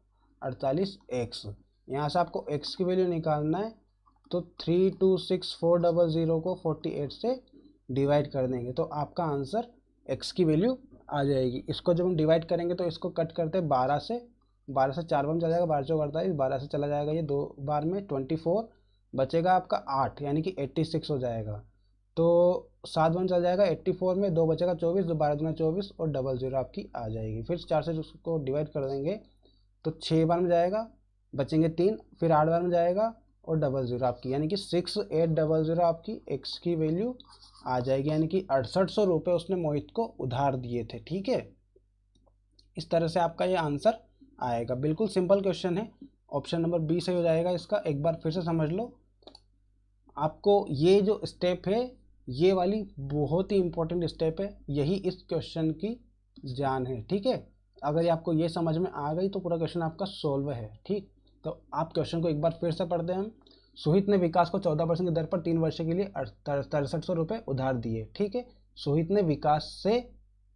अड़तालीस एक्स यहाँ से आपको एक्स की वैल्यू निकालना है तो three two six four double zero को फोर्टी एट से डिवाइड कर देंगे तो आपका आंसर एक्स की वैल्यू आ जाएगी। इसको जब हम डिवाइड करेंगे तो इसको कट करते हैं बारह से बारह से चार बार में चला जाएगा, बारह चौक अड़तालीस बारह से चला जाएगा, ये दो बार में ट्वेंटी फोर बचेगा आपका आठ, यानी कि एट्टी सिक्स हो जाएगा। तो सात बार चला जाएगा एट्टी फोर में दो बचेगा चौबीस, दो बारह दुना चौबीस और डबल ज़ीरो आपकी आ जाएगी। फिर चार से उसको डिवाइड कर देंगे तो छः बार में जाएगा बचेंगे तीन, फिर बार में जाएगा और डबल ज़ीरो आपकी, यानी कि सिक्स एट डबल ज़ीरो आपकी एक्स की वैल्यू आ जाएगी, यानी कि अड़सठ सौ रुपये उसने मोहित को उधार दिए थे, ठीक है? इस तरह से आपका ये आंसर आएगा। बिल्कुल सिंपल क्वेश्चन है। ऑप्शन नंबर बी सही हो जाएगा इसका। एक बार फिर से समझ लो। आपको ये जो स्टेप है, ये वाली बहुत ही इंपॉर्टेंट स्टेप है। यही इस क्वेश्चन की जान है, ठीक है? अगर ये आपको ये समझ में आ गई तो पूरा क्वेश्चन आपका सोल्व है, ठीक? तो आप क्वेश्चन को एक बार फिर से पढ़ते हैं। सुहित ने विकास को चौदह परसेंट की दर पर तीन वर्ष के लिए तिरसठ सौ रुपये उधार दिए, ठीक है? सुहित ने विकास से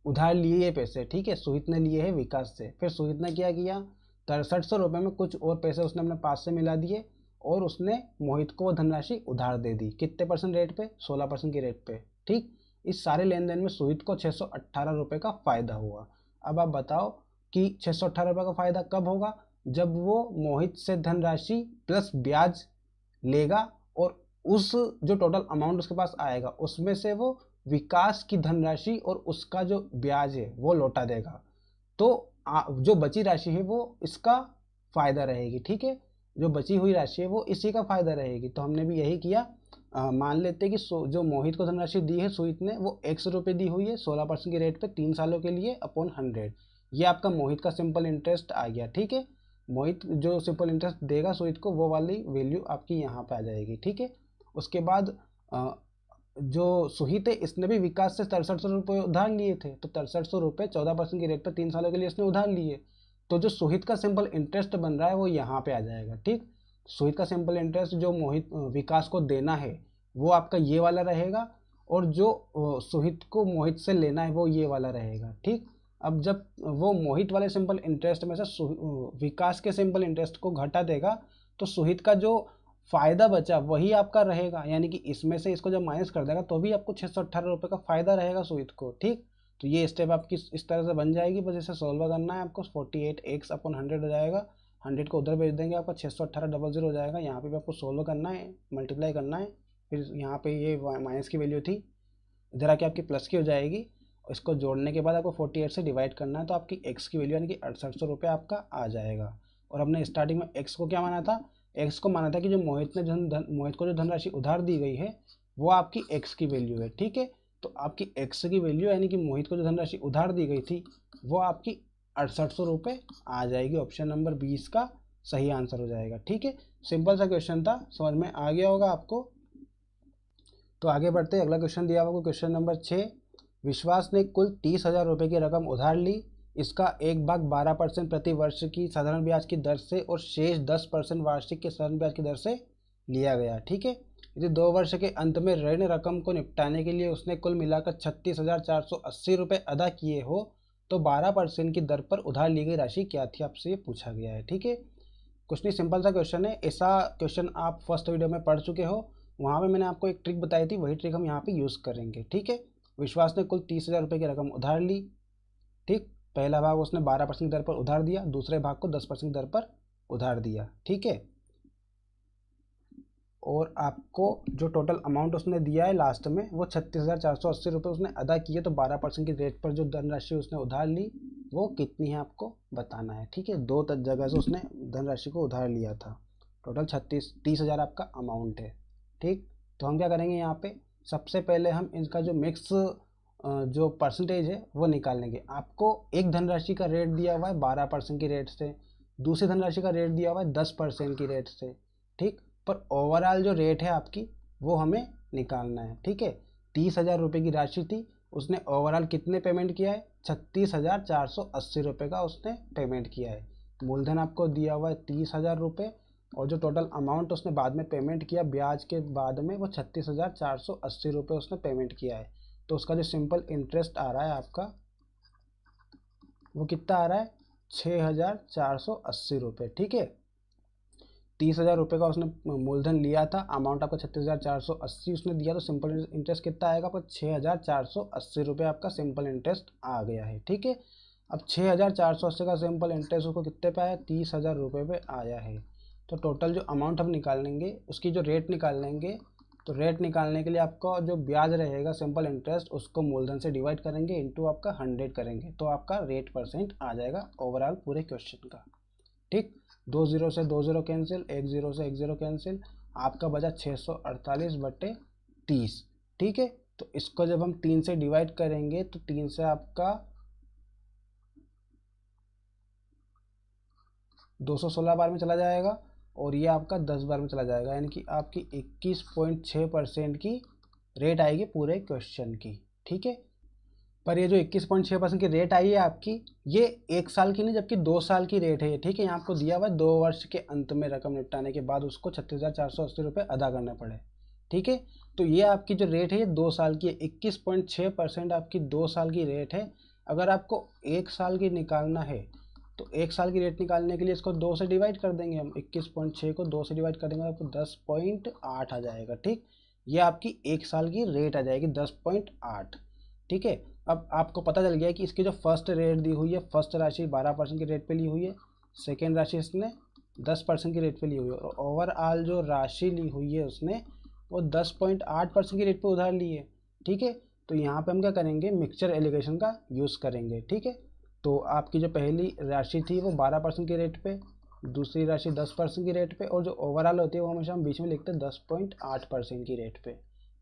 उधार लिए ये पैसे, ठीक है? सुहित ने लिए है विकास से। फिर सुहित ने क्या किया? तिरसठ सौ रुपये में कुछ और पैसे उसने अपने पास से मिला दिए और उसने मोहित को धनराशि उधार दे दी। कितने परसेंट रेट पे? सोलह परसेंट की रेट पे, ठीक? इस सारे लेन देन में सुहित को छः सौ अट्ठारह रुपये का फ़ायदा हुआ। अब आप बताओ कि छः सौ अट्ठारह रुपये का फ़ायदा कब होगा? जब वो मोहित से धनराशि प्लस ब्याज लेगा और उस जो टोटल अमाउंट उसके पास आएगा उसमें से वो विकास की धनराशि और उसका जो ब्याज है वो लौटा देगा। तो जो बची राशि है वो इसका फ़ायदा रहेगी ठीक है? जो बची हुई राशि है वो इसी का फ़ायदा रहेगी। तो हमने भी यही किया। आ, मान लेते कि जो मोहित को धनराशि दी है सुहित ने वो एक सौ रुपये दी हुई है सोलह परसेंट की रेट पे तीन सालों के लिए अपॉन हंड्रेड ये आपका मोहित का सिंपल इंटरेस्ट आ गया ठीक है? मोहित जो सिंपल इंटरेस्ट देगा सोहित को, वो वाली वैल्यू आपकी यहाँ पे आ जाएगी, ठीक है? उसके बाद जो सुहित है, इसने भी विकास से तिरसठ सौ रुपये उधार लिए थे तो तिरसठ सौ रुपये चौदह परसेंट की रेट पर तीन सालों के लिए इसने उधार लिए। तो जो सुहित का सिंपल इंटरेस्ट बन रहा है, वो यहाँ पे आ जाएगा, ठीक? सुहित का सिंपल इंटरेस्ट जो मोहित विकास को देना है, वो आपका ये वाला रहेगा, और जो सुहित को मोहित से लेना है, वो ये वाला रहेगा, ठीक? अब जब वो मोहित वाले सिंपल इंटरेस्ट में से विकास के सिंपल इंटरेस्ट को घटा देगा तो सुहित का जो फ़ायदा बचा वही आपका रहेगा। यानी कि इसमें से इसको जब माइनस कर देगा तो भी आपको छः सौ अट्ठारह रुपये का फ़ायदा रहेगा सुहित को, ठीक? तो ये स्टेप आपकी इस तरह से बन जाएगी। बस इसे सॉल्व करना है आपको। Forty eight X upon hundred हो जाएगा। हंड्रेड को उधर भेज देंगे आपका छः सौ अट्ठारह डबल ज़ीरो हो जाएगा। यहाँ पे भी आपको सोल्व करना है मल्टीप्लाई करना है। फिर यहाँ पे ये माइनस की वैल्यू थी। इधर आके आपकी प्लस की हो जाएगी। इसको जोड़ने के बाद आपको फोर्टी एट से डिवाइड करना है तो आपकी एक्स की वैल्यू यानी कि अड़सठ सौ रुपये आपका आ जाएगा। और हमने स्टार्टिंग में एक्स को क्या माना था? एक्स को माना था कि जो मोहित ने धन मोहित को जो धनराशि उधार दी गई है, वो आपकी एक्स की वैल्यू है, ठीक है? तो आपकी एक्स की वैल्यू यानी कि मोहित को जो धनराशि उधार दी गई थी, वो आपकी अड़सठ सौ रुपये आ जाएगी। ऑप्शन नंबर बीस का सही आंसर हो जाएगा, ठीक है? सिंपल सा क्वेश्चन था, समझ में आ गया होगा आपको? तो आगे बढ़ते अगला क्वेश्चन दिया हुआ क्वेश्चन नंबर छः विश्वास ने कुल तीस हज़ार रुपये की रकम उधार ली। इसका एक भाग बारह परसेंट प्रति वर्ष की साधारण ब्याज की दर से और शेष दस परसेंट वार्षिक के साधारण ब्याज की दर से लिया गया, ठीक है? यदि दो वर्ष के अंत में ऋण रकम को निपटाने के लिए उसने कुल मिलाकर छत्तीस हज़ार चार सौ अस्सी रुपये अदा किए हो तो बारह परसेंट की दर पर उधार ली गई राशि क्या थी? आपसे ये पूछा गया है, ठीक है? कुछ नहीं, सिंपल सा क्वेश्चन है। ऐसा क्वेश्चन आप फ़र्स्ट वीडियो में पढ़ चुके हो। वहाँ पर मैंने आपको एक ट्रिक बताई थी, वही ट्रिक हम यहाँ पर यूज़ करेंगे, ठीक है? विश्वास ने कुल तीस हज़ार रुपये की रकम उधार ली। ठीक, पहला भाग उसने बारह परसेंट दर पर उधार दिया, दूसरे भाग को दस परसेंट दर पर उधार दिया। ठीक है? और आपको जो टोटल अमाउंट उसने दिया है लास्ट में, वो छत्तीस हज़ार चार सौ अस्सी रुपये उसने अदा किए तो बारह परसेंट की रेट पर जो धनराशि उसने उधार ली, वो कितनी है आपको बताना है। ठीक है? दो जगह से उसने धनराशि को उधार लिया था। टोटल छत्तीस, तीस हज़ार आपका अमाउंट है। ठीक? तो हम क्या करेंगे यहाँ पे? सबसे पहले हम इनका जो मिक्स जो परसेंटेज है, वो निकाल लेंगे। आपको एक धनराशि का रेट दिया हुआ है बारह परसेंट की रेट से, दूसरी धनराशि का रेट दिया हुआ है दस परसेंट की रेट से, ठीक? पर ओवरऑल जो रेट है आपकी, वो हमें निकालना है, ठीक है? तीस हज़ार रुपये की राशि थी, उसने ओवरऑल कितने पेमेंट किया है? छत्तीस हज़ार चार सौ अस्सी रुपये का उसने पेमेंट किया है। मूलधन आपको दिया हुआ है तीस हज़ार रुपये और जो टोटल अमाउंट उसने बाद में पेमेंट किया, ब्याज के बाद में वो छत्तीस हज़ार चार सौ अस्सी रुपये उसने पेमेंट किया है। तो उसका जो सिंपल इंटरेस्ट आ रहा है आपका, वो कितना आ रहा है? छः हज़ार चार सौ अस्सी रुपये ठीक है? तीस हज़ार रुपये का उसने मूलधन लिया था अमाउंट आपका छत्तीस हज़ार चार सौ अस्सी उसने दिया तो सिंपल इंटरेस्ट कितना आएगा? आपका छः हज़ार चार सौ अस्सी रुपये आपका सिंपल इंटरेस्ट आ गया है, ठीक है? अब छः हज़ार चार सौ अस्सी का सिंपल इंटरेस्ट उसको कितने पे आया? तीस हज़ार रुपये पे आया है। तो टोटल जो अमाउंट हम निकाल लेंगे, उसकी जो रेट निकाल लेंगे तो रेट निकालने के लिए आपका जो ब्याज रहेगा सिंपल इंटरेस्ट उसको मूलधन से डिवाइड करेंगे इनटू आपका हंड्रेड करेंगे तो आपका रेट परसेंट आ जाएगा ओवरऑल पूरे क्वेश्चन का। ठीक? दो ज़ीरो से दो ज़ीरो कैंसिल एक ज़ीरो से एक ज़ीरो कैंसिल आपका बचा छः सौ अड़तालीस बटे तीस। ठीक है? तो इसको जब हम तीन से डिवाइड करेंगे तो तीन से आपका दो सौ सोलह बार में चला जाएगा और ये आपका दस बार में चला जाएगा, यानी कि आपकी इक्कीस पॉइंट छः परसेंट की रेट आएगी पूरे क्वेश्चन की, ठीक है? पर ये जो इक्कीस पॉइंट छः परसेंट की रेट आई है आपकी, ये एक साल की नहीं, जबकि दो साल की रेट है ये, ठीक है? यहाँ आपको दिया हुआ है, दो वर्ष के अंत में रकम निपटाने के बाद उसको छत्तीस हज़ार चार सौ अस्सी रुपये अदा करना पड़े, ठीक है? तो ये आपकी जो रेट है, ये दो साल की है, इक्कीस पॉइंट छः परसेंट आपकी दो साल की रेट है। अगर आपको एक साल की निकालना है तो एक साल की रेट निकालने के लिए इसको दो से डिवाइड कर देंगे हम। इक्कीस पॉइंट छः को दो से डिवाइड कर देंगे आपको दस पॉइंट आठ आ जाएगा, ठीक? ये आपकी एक साल की रेट आ जाएगी दस पॉइंट आठ, ठीक है? अब आपको पता चल गया कि इसकी जो फ़र्स्ट रेट दी हुई है फ़र्स्ट राशि बारह परसेंट की रेट पे ली हुई है सेकेंड राशि इसने दस परसेंट की रेट पे ली हुई है और ओवरऑल जो राशि ली हुई है उसने वो दस पॉइंट आठ परसेंट की रेट पे उधार ली है, ठीक है? तो यहाँ पे हम क्या करेंगे? मिक्सचर एलिगेशन का यूज़ करेंगे, ठीक है? तो आपकी जो पहली राशि थी वो बारह परसेंट की रेट पे, दूसरी राशि दस परसेंट की रेट पे और जो ओवरऑल होती है वो हमेशा हम बीच में लिखते हैं दस पॉइंट आठ परसेंट की रेट पे।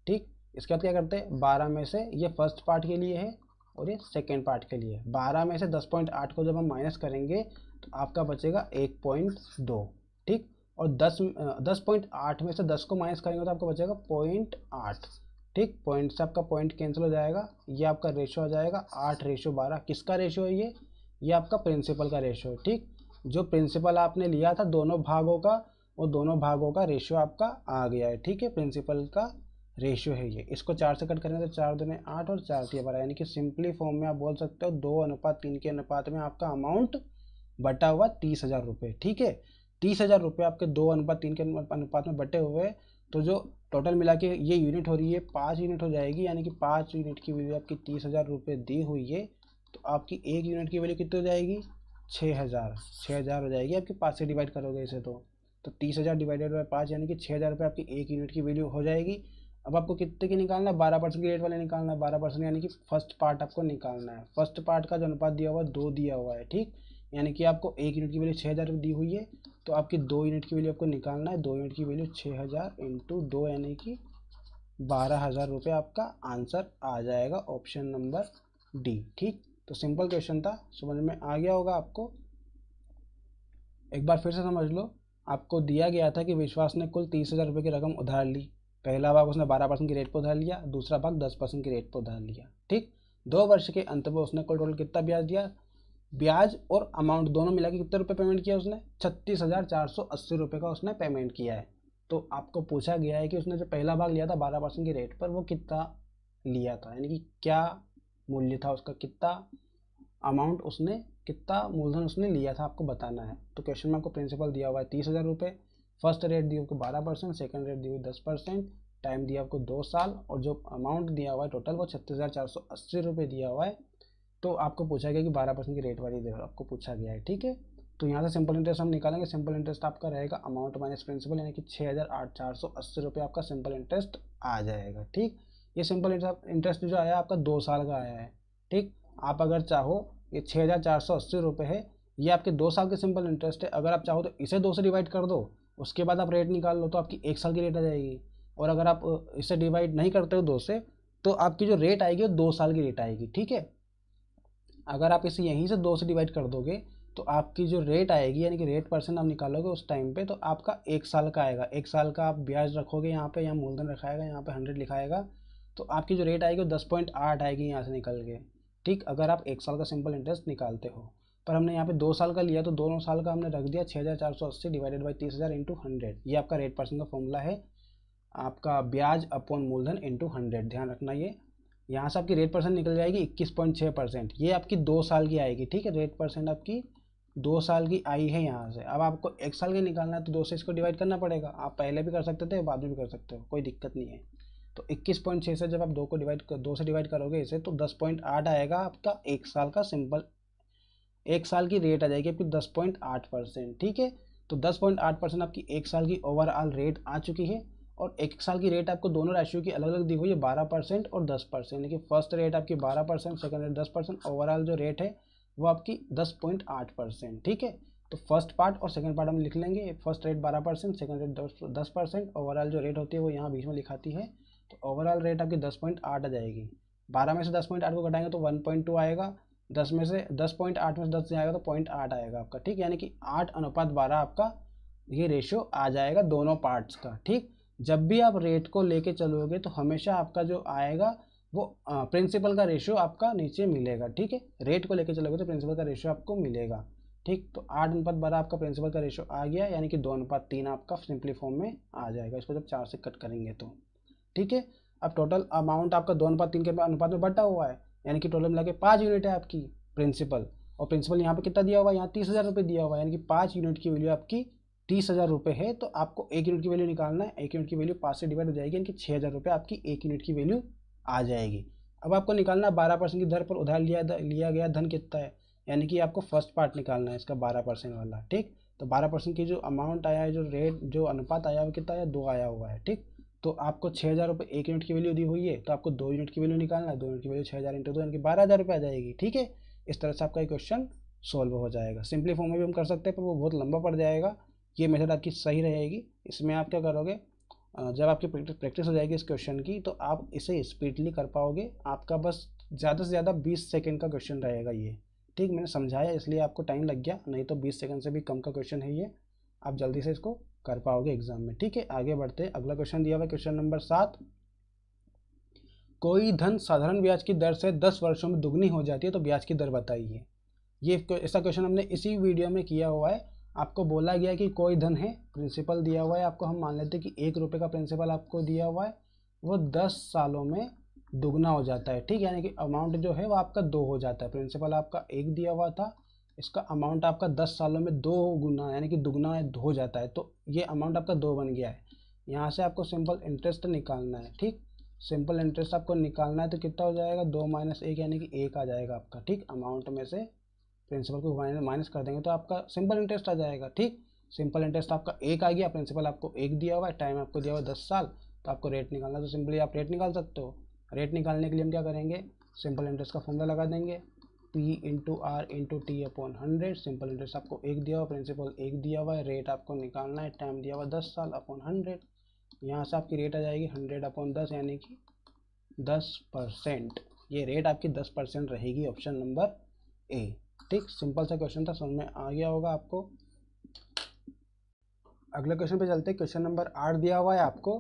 ठीक? इसके बाद क्या करते हैं? बारह में से ये फ़र्स्ट पार्ट के लिए है और ये सेकेंड पार्ट के लिए बारह में से दस पॉइंट आठ को जब हम माइनस करेंगे तो आपका बचेगा एक पॉइंट दो। ठीक? और दस दस पॉइंट आठ में से दस को माइनस करेंगे तो आपका बचेगा पॉइंट आठ। ठीक पॉइंट से आपका पॉइंट कैंसिल हो जाएगा, ये आपका रेशो आ जाएगा आठ रेशो बारह। किसका रेशो है ये? ये आपका प्रिंसिपल का रेशो है, ठीक? जो प्रिंसिपल आपने लिया था दोनों भागों का, वो दोनों भागों का रेशियो आपका आ गया है, ठीक है? प्रिंसिपल का रेशियो है ये। इसको चार से कट करेंगे तो चार दिन आठ और चार तीन बारह। यानी कि सिंपली फॉर्म में आप बोल सकते हो दो अनुपात, तीन के अनुपात में आपका अमाउंट बटा हुआ तीस हज़ार रुपये, ठीक है? तीस हज़ार रुपये आपके दो अनुपात, तीन के अनुपात में बटे हुए तो जो टोटल मिला के ये यूनिट हो रही है, पाँच यूनिट हो जाएगी, यानी कि पाँच यूनिट की वैल्यू आपकी तीस हज़ार रुपये दी हुई है तो आपकी एक यूनिट की वैल्यू कितनी हो जाएगी? छः हज़ार। छः हज़ार हो जाएगी आपकी पाँच से डिवाइड करोगे इसे तो। तो तीस हज़ार डिवाइडेड बाई पाँच, यानी कि छः हज़ार रुपये आपकी एक यूनिट की वैल्यू हो जाएगी। अब आपको कितने की निकालना है? बारह परसेंट की रेट वाले निकालना है। बारह परसेंट यानी कि फ़र्स्ट पार्ट आपको निकालना है। फ़र्स्ट पार्ट का जो अनुपात दिया हुआ है, दो दिया हुआ है, ठीक? यानी कि आपको एक यूनिट की वैल्यू छः हज़ार दी हुई है तो आपकी दो यूनिट की वैल्यू आपको निकालना है। दो यूनिट की वैल्यू छः हज़ार इंटू दो, यानी कि बारह हज़ार रुपये आपका आंसर आ जाएगा ऑप्शन नंबर डी। ठीक? तो सिंपल क्वेश्चन था, समझ में आ गया होगा आपको? एक बार फिर से समझ लो, आपको दिया गया था कि विश्वास ने कुल तीस हज़ार रुपये की रकम उधार ली। पहला भाग उसने बारह परसेंट की रेट पर उधार लिया, दूसरा भाग दस परसेंट की रेट पर उधार लिया। ठीक? दो वर्ष के अंत में उसने कुल टोटल कितना ब्याज दिया? ब्याज और अमाउंट दोनों मिला के कितने रुपये पेमेंट किया उसने? छत्तीस हज़ार चार सौ अस्सी रुपये का उसने पेमेंट किया है। तो आपको पूछा गया है कि उसने जो पहला भाग लिया था, बारह परसेंट की रेट पर, वो कितना लिया था? यानी कि क्या मूल्य था उसका? कितना अमाउंट उसने, कितना मूलधन उसने लिया था आपको बताना है। तो क्वेश्चन में आपको प्रिंसिपल दिया हुआ है तीस हज़ार रुपये फ़र्स्ट रेट दी आपको बारह परसेंट सेकेंड रेट दी हुई दस परसेंट। टाइम दिया आपको दो साल और जो अमाउंट दिया हुआ है टोटल वो छत्तीस हज़ार चार सौ अस्सी रुपये दिया हुआ है। तो आपको पूछा गया कि बारह परसेंट की रेट वाली दे आपको पूछा गया है, ठीक है? तो यहाँ से सिंपल इंटरेस्ट हम निकालेंगे सिंपल इंटरेस्ट आपका रहेगा अमाउंट माइनस प्रिंसिपल यानी कि छः हज़ार आठ चार सौ अस्सी रुपये आपका सिंपल इंटरेस्ट आ जाएगा, ठीक? ये सिंपल इंटरेस्ट जो आया आपका दो साल का आया है, ठीक? आप अगर चाहो, ये छः हज़ार चार सौ अस्सी रुपये है, ये आपके दो साल के सिंपल इंटरेस्ट है, अगर आप चाहो तो इसे दो से डिवाइड कर दो, उसके बाद आप रेट निकाल लो तो आपकी एक साल की रेट आ जाएगी, और अगर आप इसे डिवाइड नहीं करते हो दो से तो आपकी जो रेट आएगी वो दो साल की रेट आएगी, ठीक है? अगर आप इसे यहीं से दो से डिवाइड कर दोगे तो आपकी जो रेट आएगी, यानी कि रेट परसेंट आप निकालोगे उस टाइम पे तो आपका एक साल का आएगा। एक साल का आप ब्याज रखोगे यहाँ पे, यहाँ मूलधन रखाएगा, यहाँ पे हंड्रेड लिखाएगा तो आपकी जो रेट आएगी वो दस पॉइंट आठ आएगी यहाँ से निकल के। ठीक? अगर आप एक साल का सिंपल इंटरेस्ट निकालते हो। पर हमने यहाँ पे दो साल का लिया तो दोनों साल का हमने रख दिया छः हज़ार चार सौ अस्सी डिवाइडेड बाई तीस हज़ार इंटू हंड्रेड ये आपका रेट परसेंट का फॉर्मूला है। आपका ब्याज अपॉन मूलधन इंटू हंड्रेड ध्यान रखना ये। यहाँ से आपकी रेट परसेंट निकल जाएगी इक्कीस पॉइंट छः परसेंट ये आपकी दो साल की आएगी, ठीक है? रेट परसेंट आपकी दो साल की आई है यहाँ से। अब आपको एक साल की निकालना है तो दो से इसको डिवाइड करना पड़ेगा। आप पहले भी कर सकते थे, बाद में भी कर सकते हो, कोई दिक्कत नहीं है। तो इक्कीस पॉइंट छः से जब आप दो को डिवाइड कर दो से डिवाइड करोगे इसे तो दस पॉइंट आठ आएगा आपका एक साल का सिंपल एक साल की रेट आ जाएगी आपकी दस पॉइंट आठ परसेंट ठीक है? तो दस पॉइंट आठ परसेंट आपकी एक साल की ओवरऑल रेट आ चुकी है। और एक साल की रेट आपको दोनों राशियों की अलग अलग दी हुई है, बारह परसेंट और दस परसेंट। यानी कि फ़र्स्ट रेट आपकी बारह परसेंट सेकेंड रेट दस परसेंट। ओवरऑल जो रेट है, वो आपकी दस पॉइंट आठ परसेंट, ठीक है? तो फ़र्स्ट पार्ट और सेकंड पार्ट हम लिख लेंगे। फ़र्स्ट रेट बारह परसेंट सेकेंड रेट दस परसेंट। ओवरऑल जो रेट होती है, वो यहाँ बीच में लिखाती है। तो ओवरऑल रेट आपकी दस पॉइंट आठ आ जाएगी। बारह में से दस पॉइंट आठ को घटाएँगे तो वन पॉइंट टू आएगा। दस में से, दस पॉइंट आठ में से दस जाएगा तो पॉइंट आठ आएगा आपका, ठीक? यानी कि आठ अनुपात बारह आपका, ये रेशियो आ जाएगा दोनों पार्ट्स का, ठीक? जब भी आप रेट को लेके चलोगे तो हमेशा आपका जो आएगा, वो प्रिंसिपल का रेशियो आपका नीचे मिलेगा, ठीक है? रेट को लेके चलोगे तो प्रिंसिपल का रेशियो आपको मिलेगा, ठीक? तो आठ अनुपात बारह आपका प्रिंसिपल का रेशियो आ गया, यानी कि दो अनुपात तीन आपका सिंपली फॉर्म में आ जाएगा। इसको जब चार से कट करेंगे तो ठीक है? अब टोटल अमाउंट आपका दो अनुपात तीन के अनुपात में बटा हुआ है, यानी कि टोटल मिला के पाँच यूनिट है आपकी प्रिंसिपल और प्रिंसिपल यहाँ पे कितना दिया हुआ है? यहाँ तीस हज़ार रुपये दिया हुआ है, यानी कि पाँच यूनिट की वैल्यू आपकी तीस हज़ार रुपये है तो आपको एक यूनिट की वैल्यू निकालना है, एक यूनिट की वैल्यू पाँच से डिवाइड हो जाएगी, यानी कि छः हज़ार रुपये आपकी एक यूनिट की वैल्यू आ जाएगी। अब आपको निकालना है बारह परसेंट की दर पर उधार लिया लिया गया धन कितना है, यानी कि आपको फ़र्स्ट पार्ट निकालना है इसका बारह परसेंट वाला, ठीक? तो बारह परसेंट की जो अमाउंट आया है, जो रेट जो अनुपात आया है, कितना है? दो आया हुआ है, ठीक? तो आपको छः हज़ार रुपये एक यूनिट की वैल्यू दी हुई है तो आपको दो यूनिट की वैल्यू निकालना है, दो यूनिट की वैल्यू छः हज़ार इंटू दो, यानी कि बारह हज़ार रुपये आ जाएगी, ठीक है? इस तरह से आपका क्वेश्चन सॉल्व हो जाएगा। सिंपली फॉर्म में भी हम कर सकते हैं, पर वो बहुत लंबा पड़ जाएगा। ये मेथड आपकी सही रहेगी। इसमें आप क्या करोगे जब आपकी प्रैक्टिस हो जाएगी इस क्वेश्चन की तो आप इसे स्पीडली कर पाओगे। आपका बस ज़्यादा से ज़्यादा बीस सेकेंड का क्वेश्चन रहेगा ये। ठीक, मैंने समझाया, इसलिए आपको टाइम लग गया। नहीं तो बीस सेकेंड से भी कम का क्वेश्चन है ये। आप जल्दी से इसको कर पाओगे एग्ज़ाम में। ठीक है, आगे बढ़ते अगला क्वेश्चन दिया हुआ क्वेश्चन नंबर सात। कोई धन साधारण ब्याज की दर से दस वर्षों में दुगनी हो जाती है तो ब्याज की दर बताइए। ये ऐसा क्वेश्चन हमने इसी वीडियो में किया हुआ है। आपको बोला गया कि कोई धन है प्रिंसिपल दिया हुआ है आपको, हम मान लेते हैं कि एक रुपये का प्रिंसिपल आपको दिया हुआ है, वो दस सालों में दुगना हो जाता है, ठीक यानी कि अमाउंट जो है वो आपका दो हो जाता है। प्रिंसिपल आपका एक दिया हुआ था, इसका अमाउंट आपका दस सालों में दो गुना, यानी कि दुगना हो जाता है तो ये अमाउंट आपका दो बन गया है। यहाँ से आपको सिंपल इंटरेस्ट निकालना है, ठीक? सिंपल इंटरेस्ट आपको निकालना है तो कितना हो जाएगा? दो माइनस एक, यानी कि एक आ जाएगा आपका, ठीक? अमाउंट में से प्रिंसिपल को माइनस कर देंगे तो आपका सिंपल इंटरेस्ट आ जाएगा, ठीक? सिंपल इंटरेस्ट आपका एक आ गया प्रिंसिपल आपको एक दिया हुआ है टाइम आपको दिया हुआ है दस साल तो आपको रेट निकालना तो सिंपली आप रेट निकाल सकते हो। रेट निकालने के लिए हम क्या करेंगे? सिंपल इंटरेस्ट का फॉर्मूला लगा देंगे। P into R into T upon hundred simple interest आपको एक दिया हुआ प्रिंसिपल एक दिया हुआ है, रेट आपको निकालना है, टाइम दिया हुआ दस साल अपॉन हंड्रेड यहाँ से आपकी रेट आ जाएगी हंड्रेड अपॉन दस, यानी कि दस परसेंट। ये रेट आपकी दस परसेंट रहेगी ऑप्शन नंबर ए ठीक सिंपल सा क्वेश्चन था, समझ में आ गया होगा आपको। अगले क्वेश्चन पे चलते हैं। क्वेश्चन नंबर आठ दिया हुआ है आपको।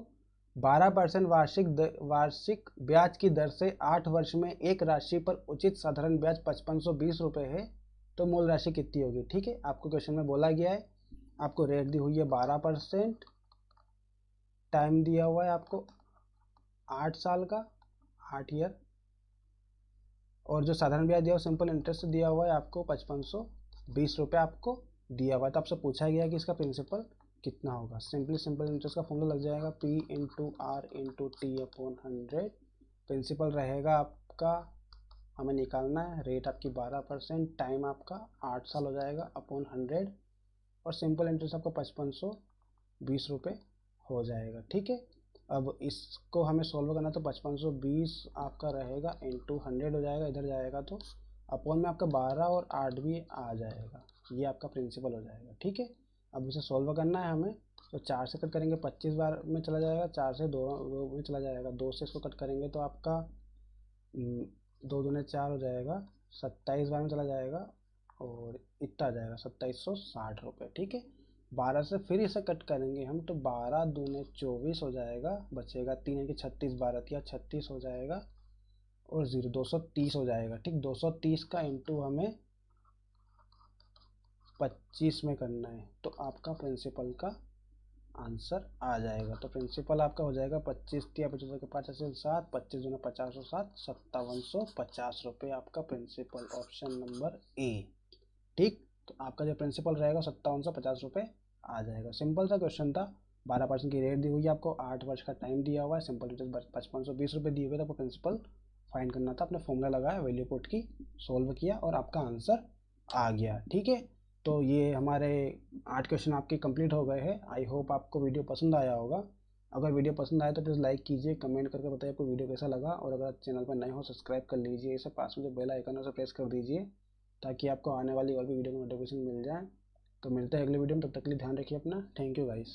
बारह परसेंट वार्षिक वार्षिक ब्याज की दर से आठ वर्ष में एक राशि पर उचित साधारण ब्याज पचपन सौ बीस रुपये है तो मूल राशि कितनी होगी? ठीक है, आपको क्वेश्चन में बोला गया है। आपको रेट दी हुई है बारह परसेंट टाइम दिया हुआ है आपको आठ साल का, आठ ईयर और जो साधारण ब्याज दिया हुआ सिंपल इंटरेस्ट दिया हुआ है आपको पचपन सौ, बीस रुपये आपको दिया हुआ है। तो आपसे पूछा गया कि इसका प्रिंसिपल कितना होगा। सिंपली सिंपल इंटरेस्ट का फॉर्मूला लग जाएगा P into R into T upon hundred principal रहेगा आपका, हमें निकालना है रेट आपकी बारह परसेंट टाइम आपका आठ साल हो जाएगा अपॉन हंड्रेड और सिंपल इंटरेस्ट आपका पचपन सौ, बीस रुपये हो जाएगा, ठीक है? अब इसको हमें सॉल्व करना तो पचपन सौ बीस आपका रहेगा इन टू हंड्रेड हो जाएगा, इधर जाएगा तो अपॉन में आपका बारह और आठ भी आ जाएगा। ये आपका प्रिंसिपल हो जाएगा, ठीक है? अब इसे सॉल्व करना है हमें तो चार से कट करेंगे, पच्चीस बार में चला जाएगा, चार से दो दो में चला जाएगा, दो से इसको कट करेंगे तो आपका दो दूने चार हो जाएगा, सत्ताईस बार में चला जाएगा और इतना आ जाएगा, सत्ताईस सौ साठ रुपये ठीक है? बारह से फिर इसे कट करेंगे हम तो बारह दो दूने चौबीस हो जाएगा, बचेगा तीन है कि छत्तीस बारह या छत्तीस हो जाएगा और ज़ीरो दो सौ तीस हो जाएगा, ठीक? दो सौ तीस का इंटू हमें पच्चीस में करना है तो आपका प्रिंसिपल का आंसर आ जाएगा तो प्रिंसिपल आपका हो जाएगा पच्चीस या पचहत्तर के पाँच अस्सी सात पच्चीस दूना पचास सौ सात, सत्तावन सौ पचास रुपये आपका प्रिंसिपल ऑप्शन नंबर ए ठीक? तो आपका जो प्रिंसिपल रहेगा सत्तावन सौ पचास रुपये आ जाएगा। सिंपल सा क्वेश्चन था। बारह परसेंट की रेट दी हुई है आपको। आठ वर्ष का टाइम दिया हुआ है। सिंपल इंटरेस्ट पचपन सौ, बीस रुपये दिए हुए थे आपको प्रिंसिपल फाइंड करना था। आपने फॉर्मूला लगाया वैल्यू पुट की सोल्व किया और आपका आंसर आ गया। ठीक है? तो ये हमारे आठ क्वेश्चन आपके कंप्लीट हो गए हैं। आई होप आपको वीडियो पसंद आया होगा। अगर वीडियो पसंद आए तो प्लीज़ लाइक कीजिए कमेंट करके बताइए आपको वीडियो कैसा लगा। और अगर चैनल पर नए हो सब्सक्राइब कर लीजिए। इसे पास में जो बेल आइकन है, उसे प्रेस कर दीजिए ताकि आपको आने वाली और भी वीडियो की नोटिफिकेशन मिल जाए। तो मिलते हैं अगले वीडियो में, तब तक के लिए ध्यान रखिए अपना। Thank you guys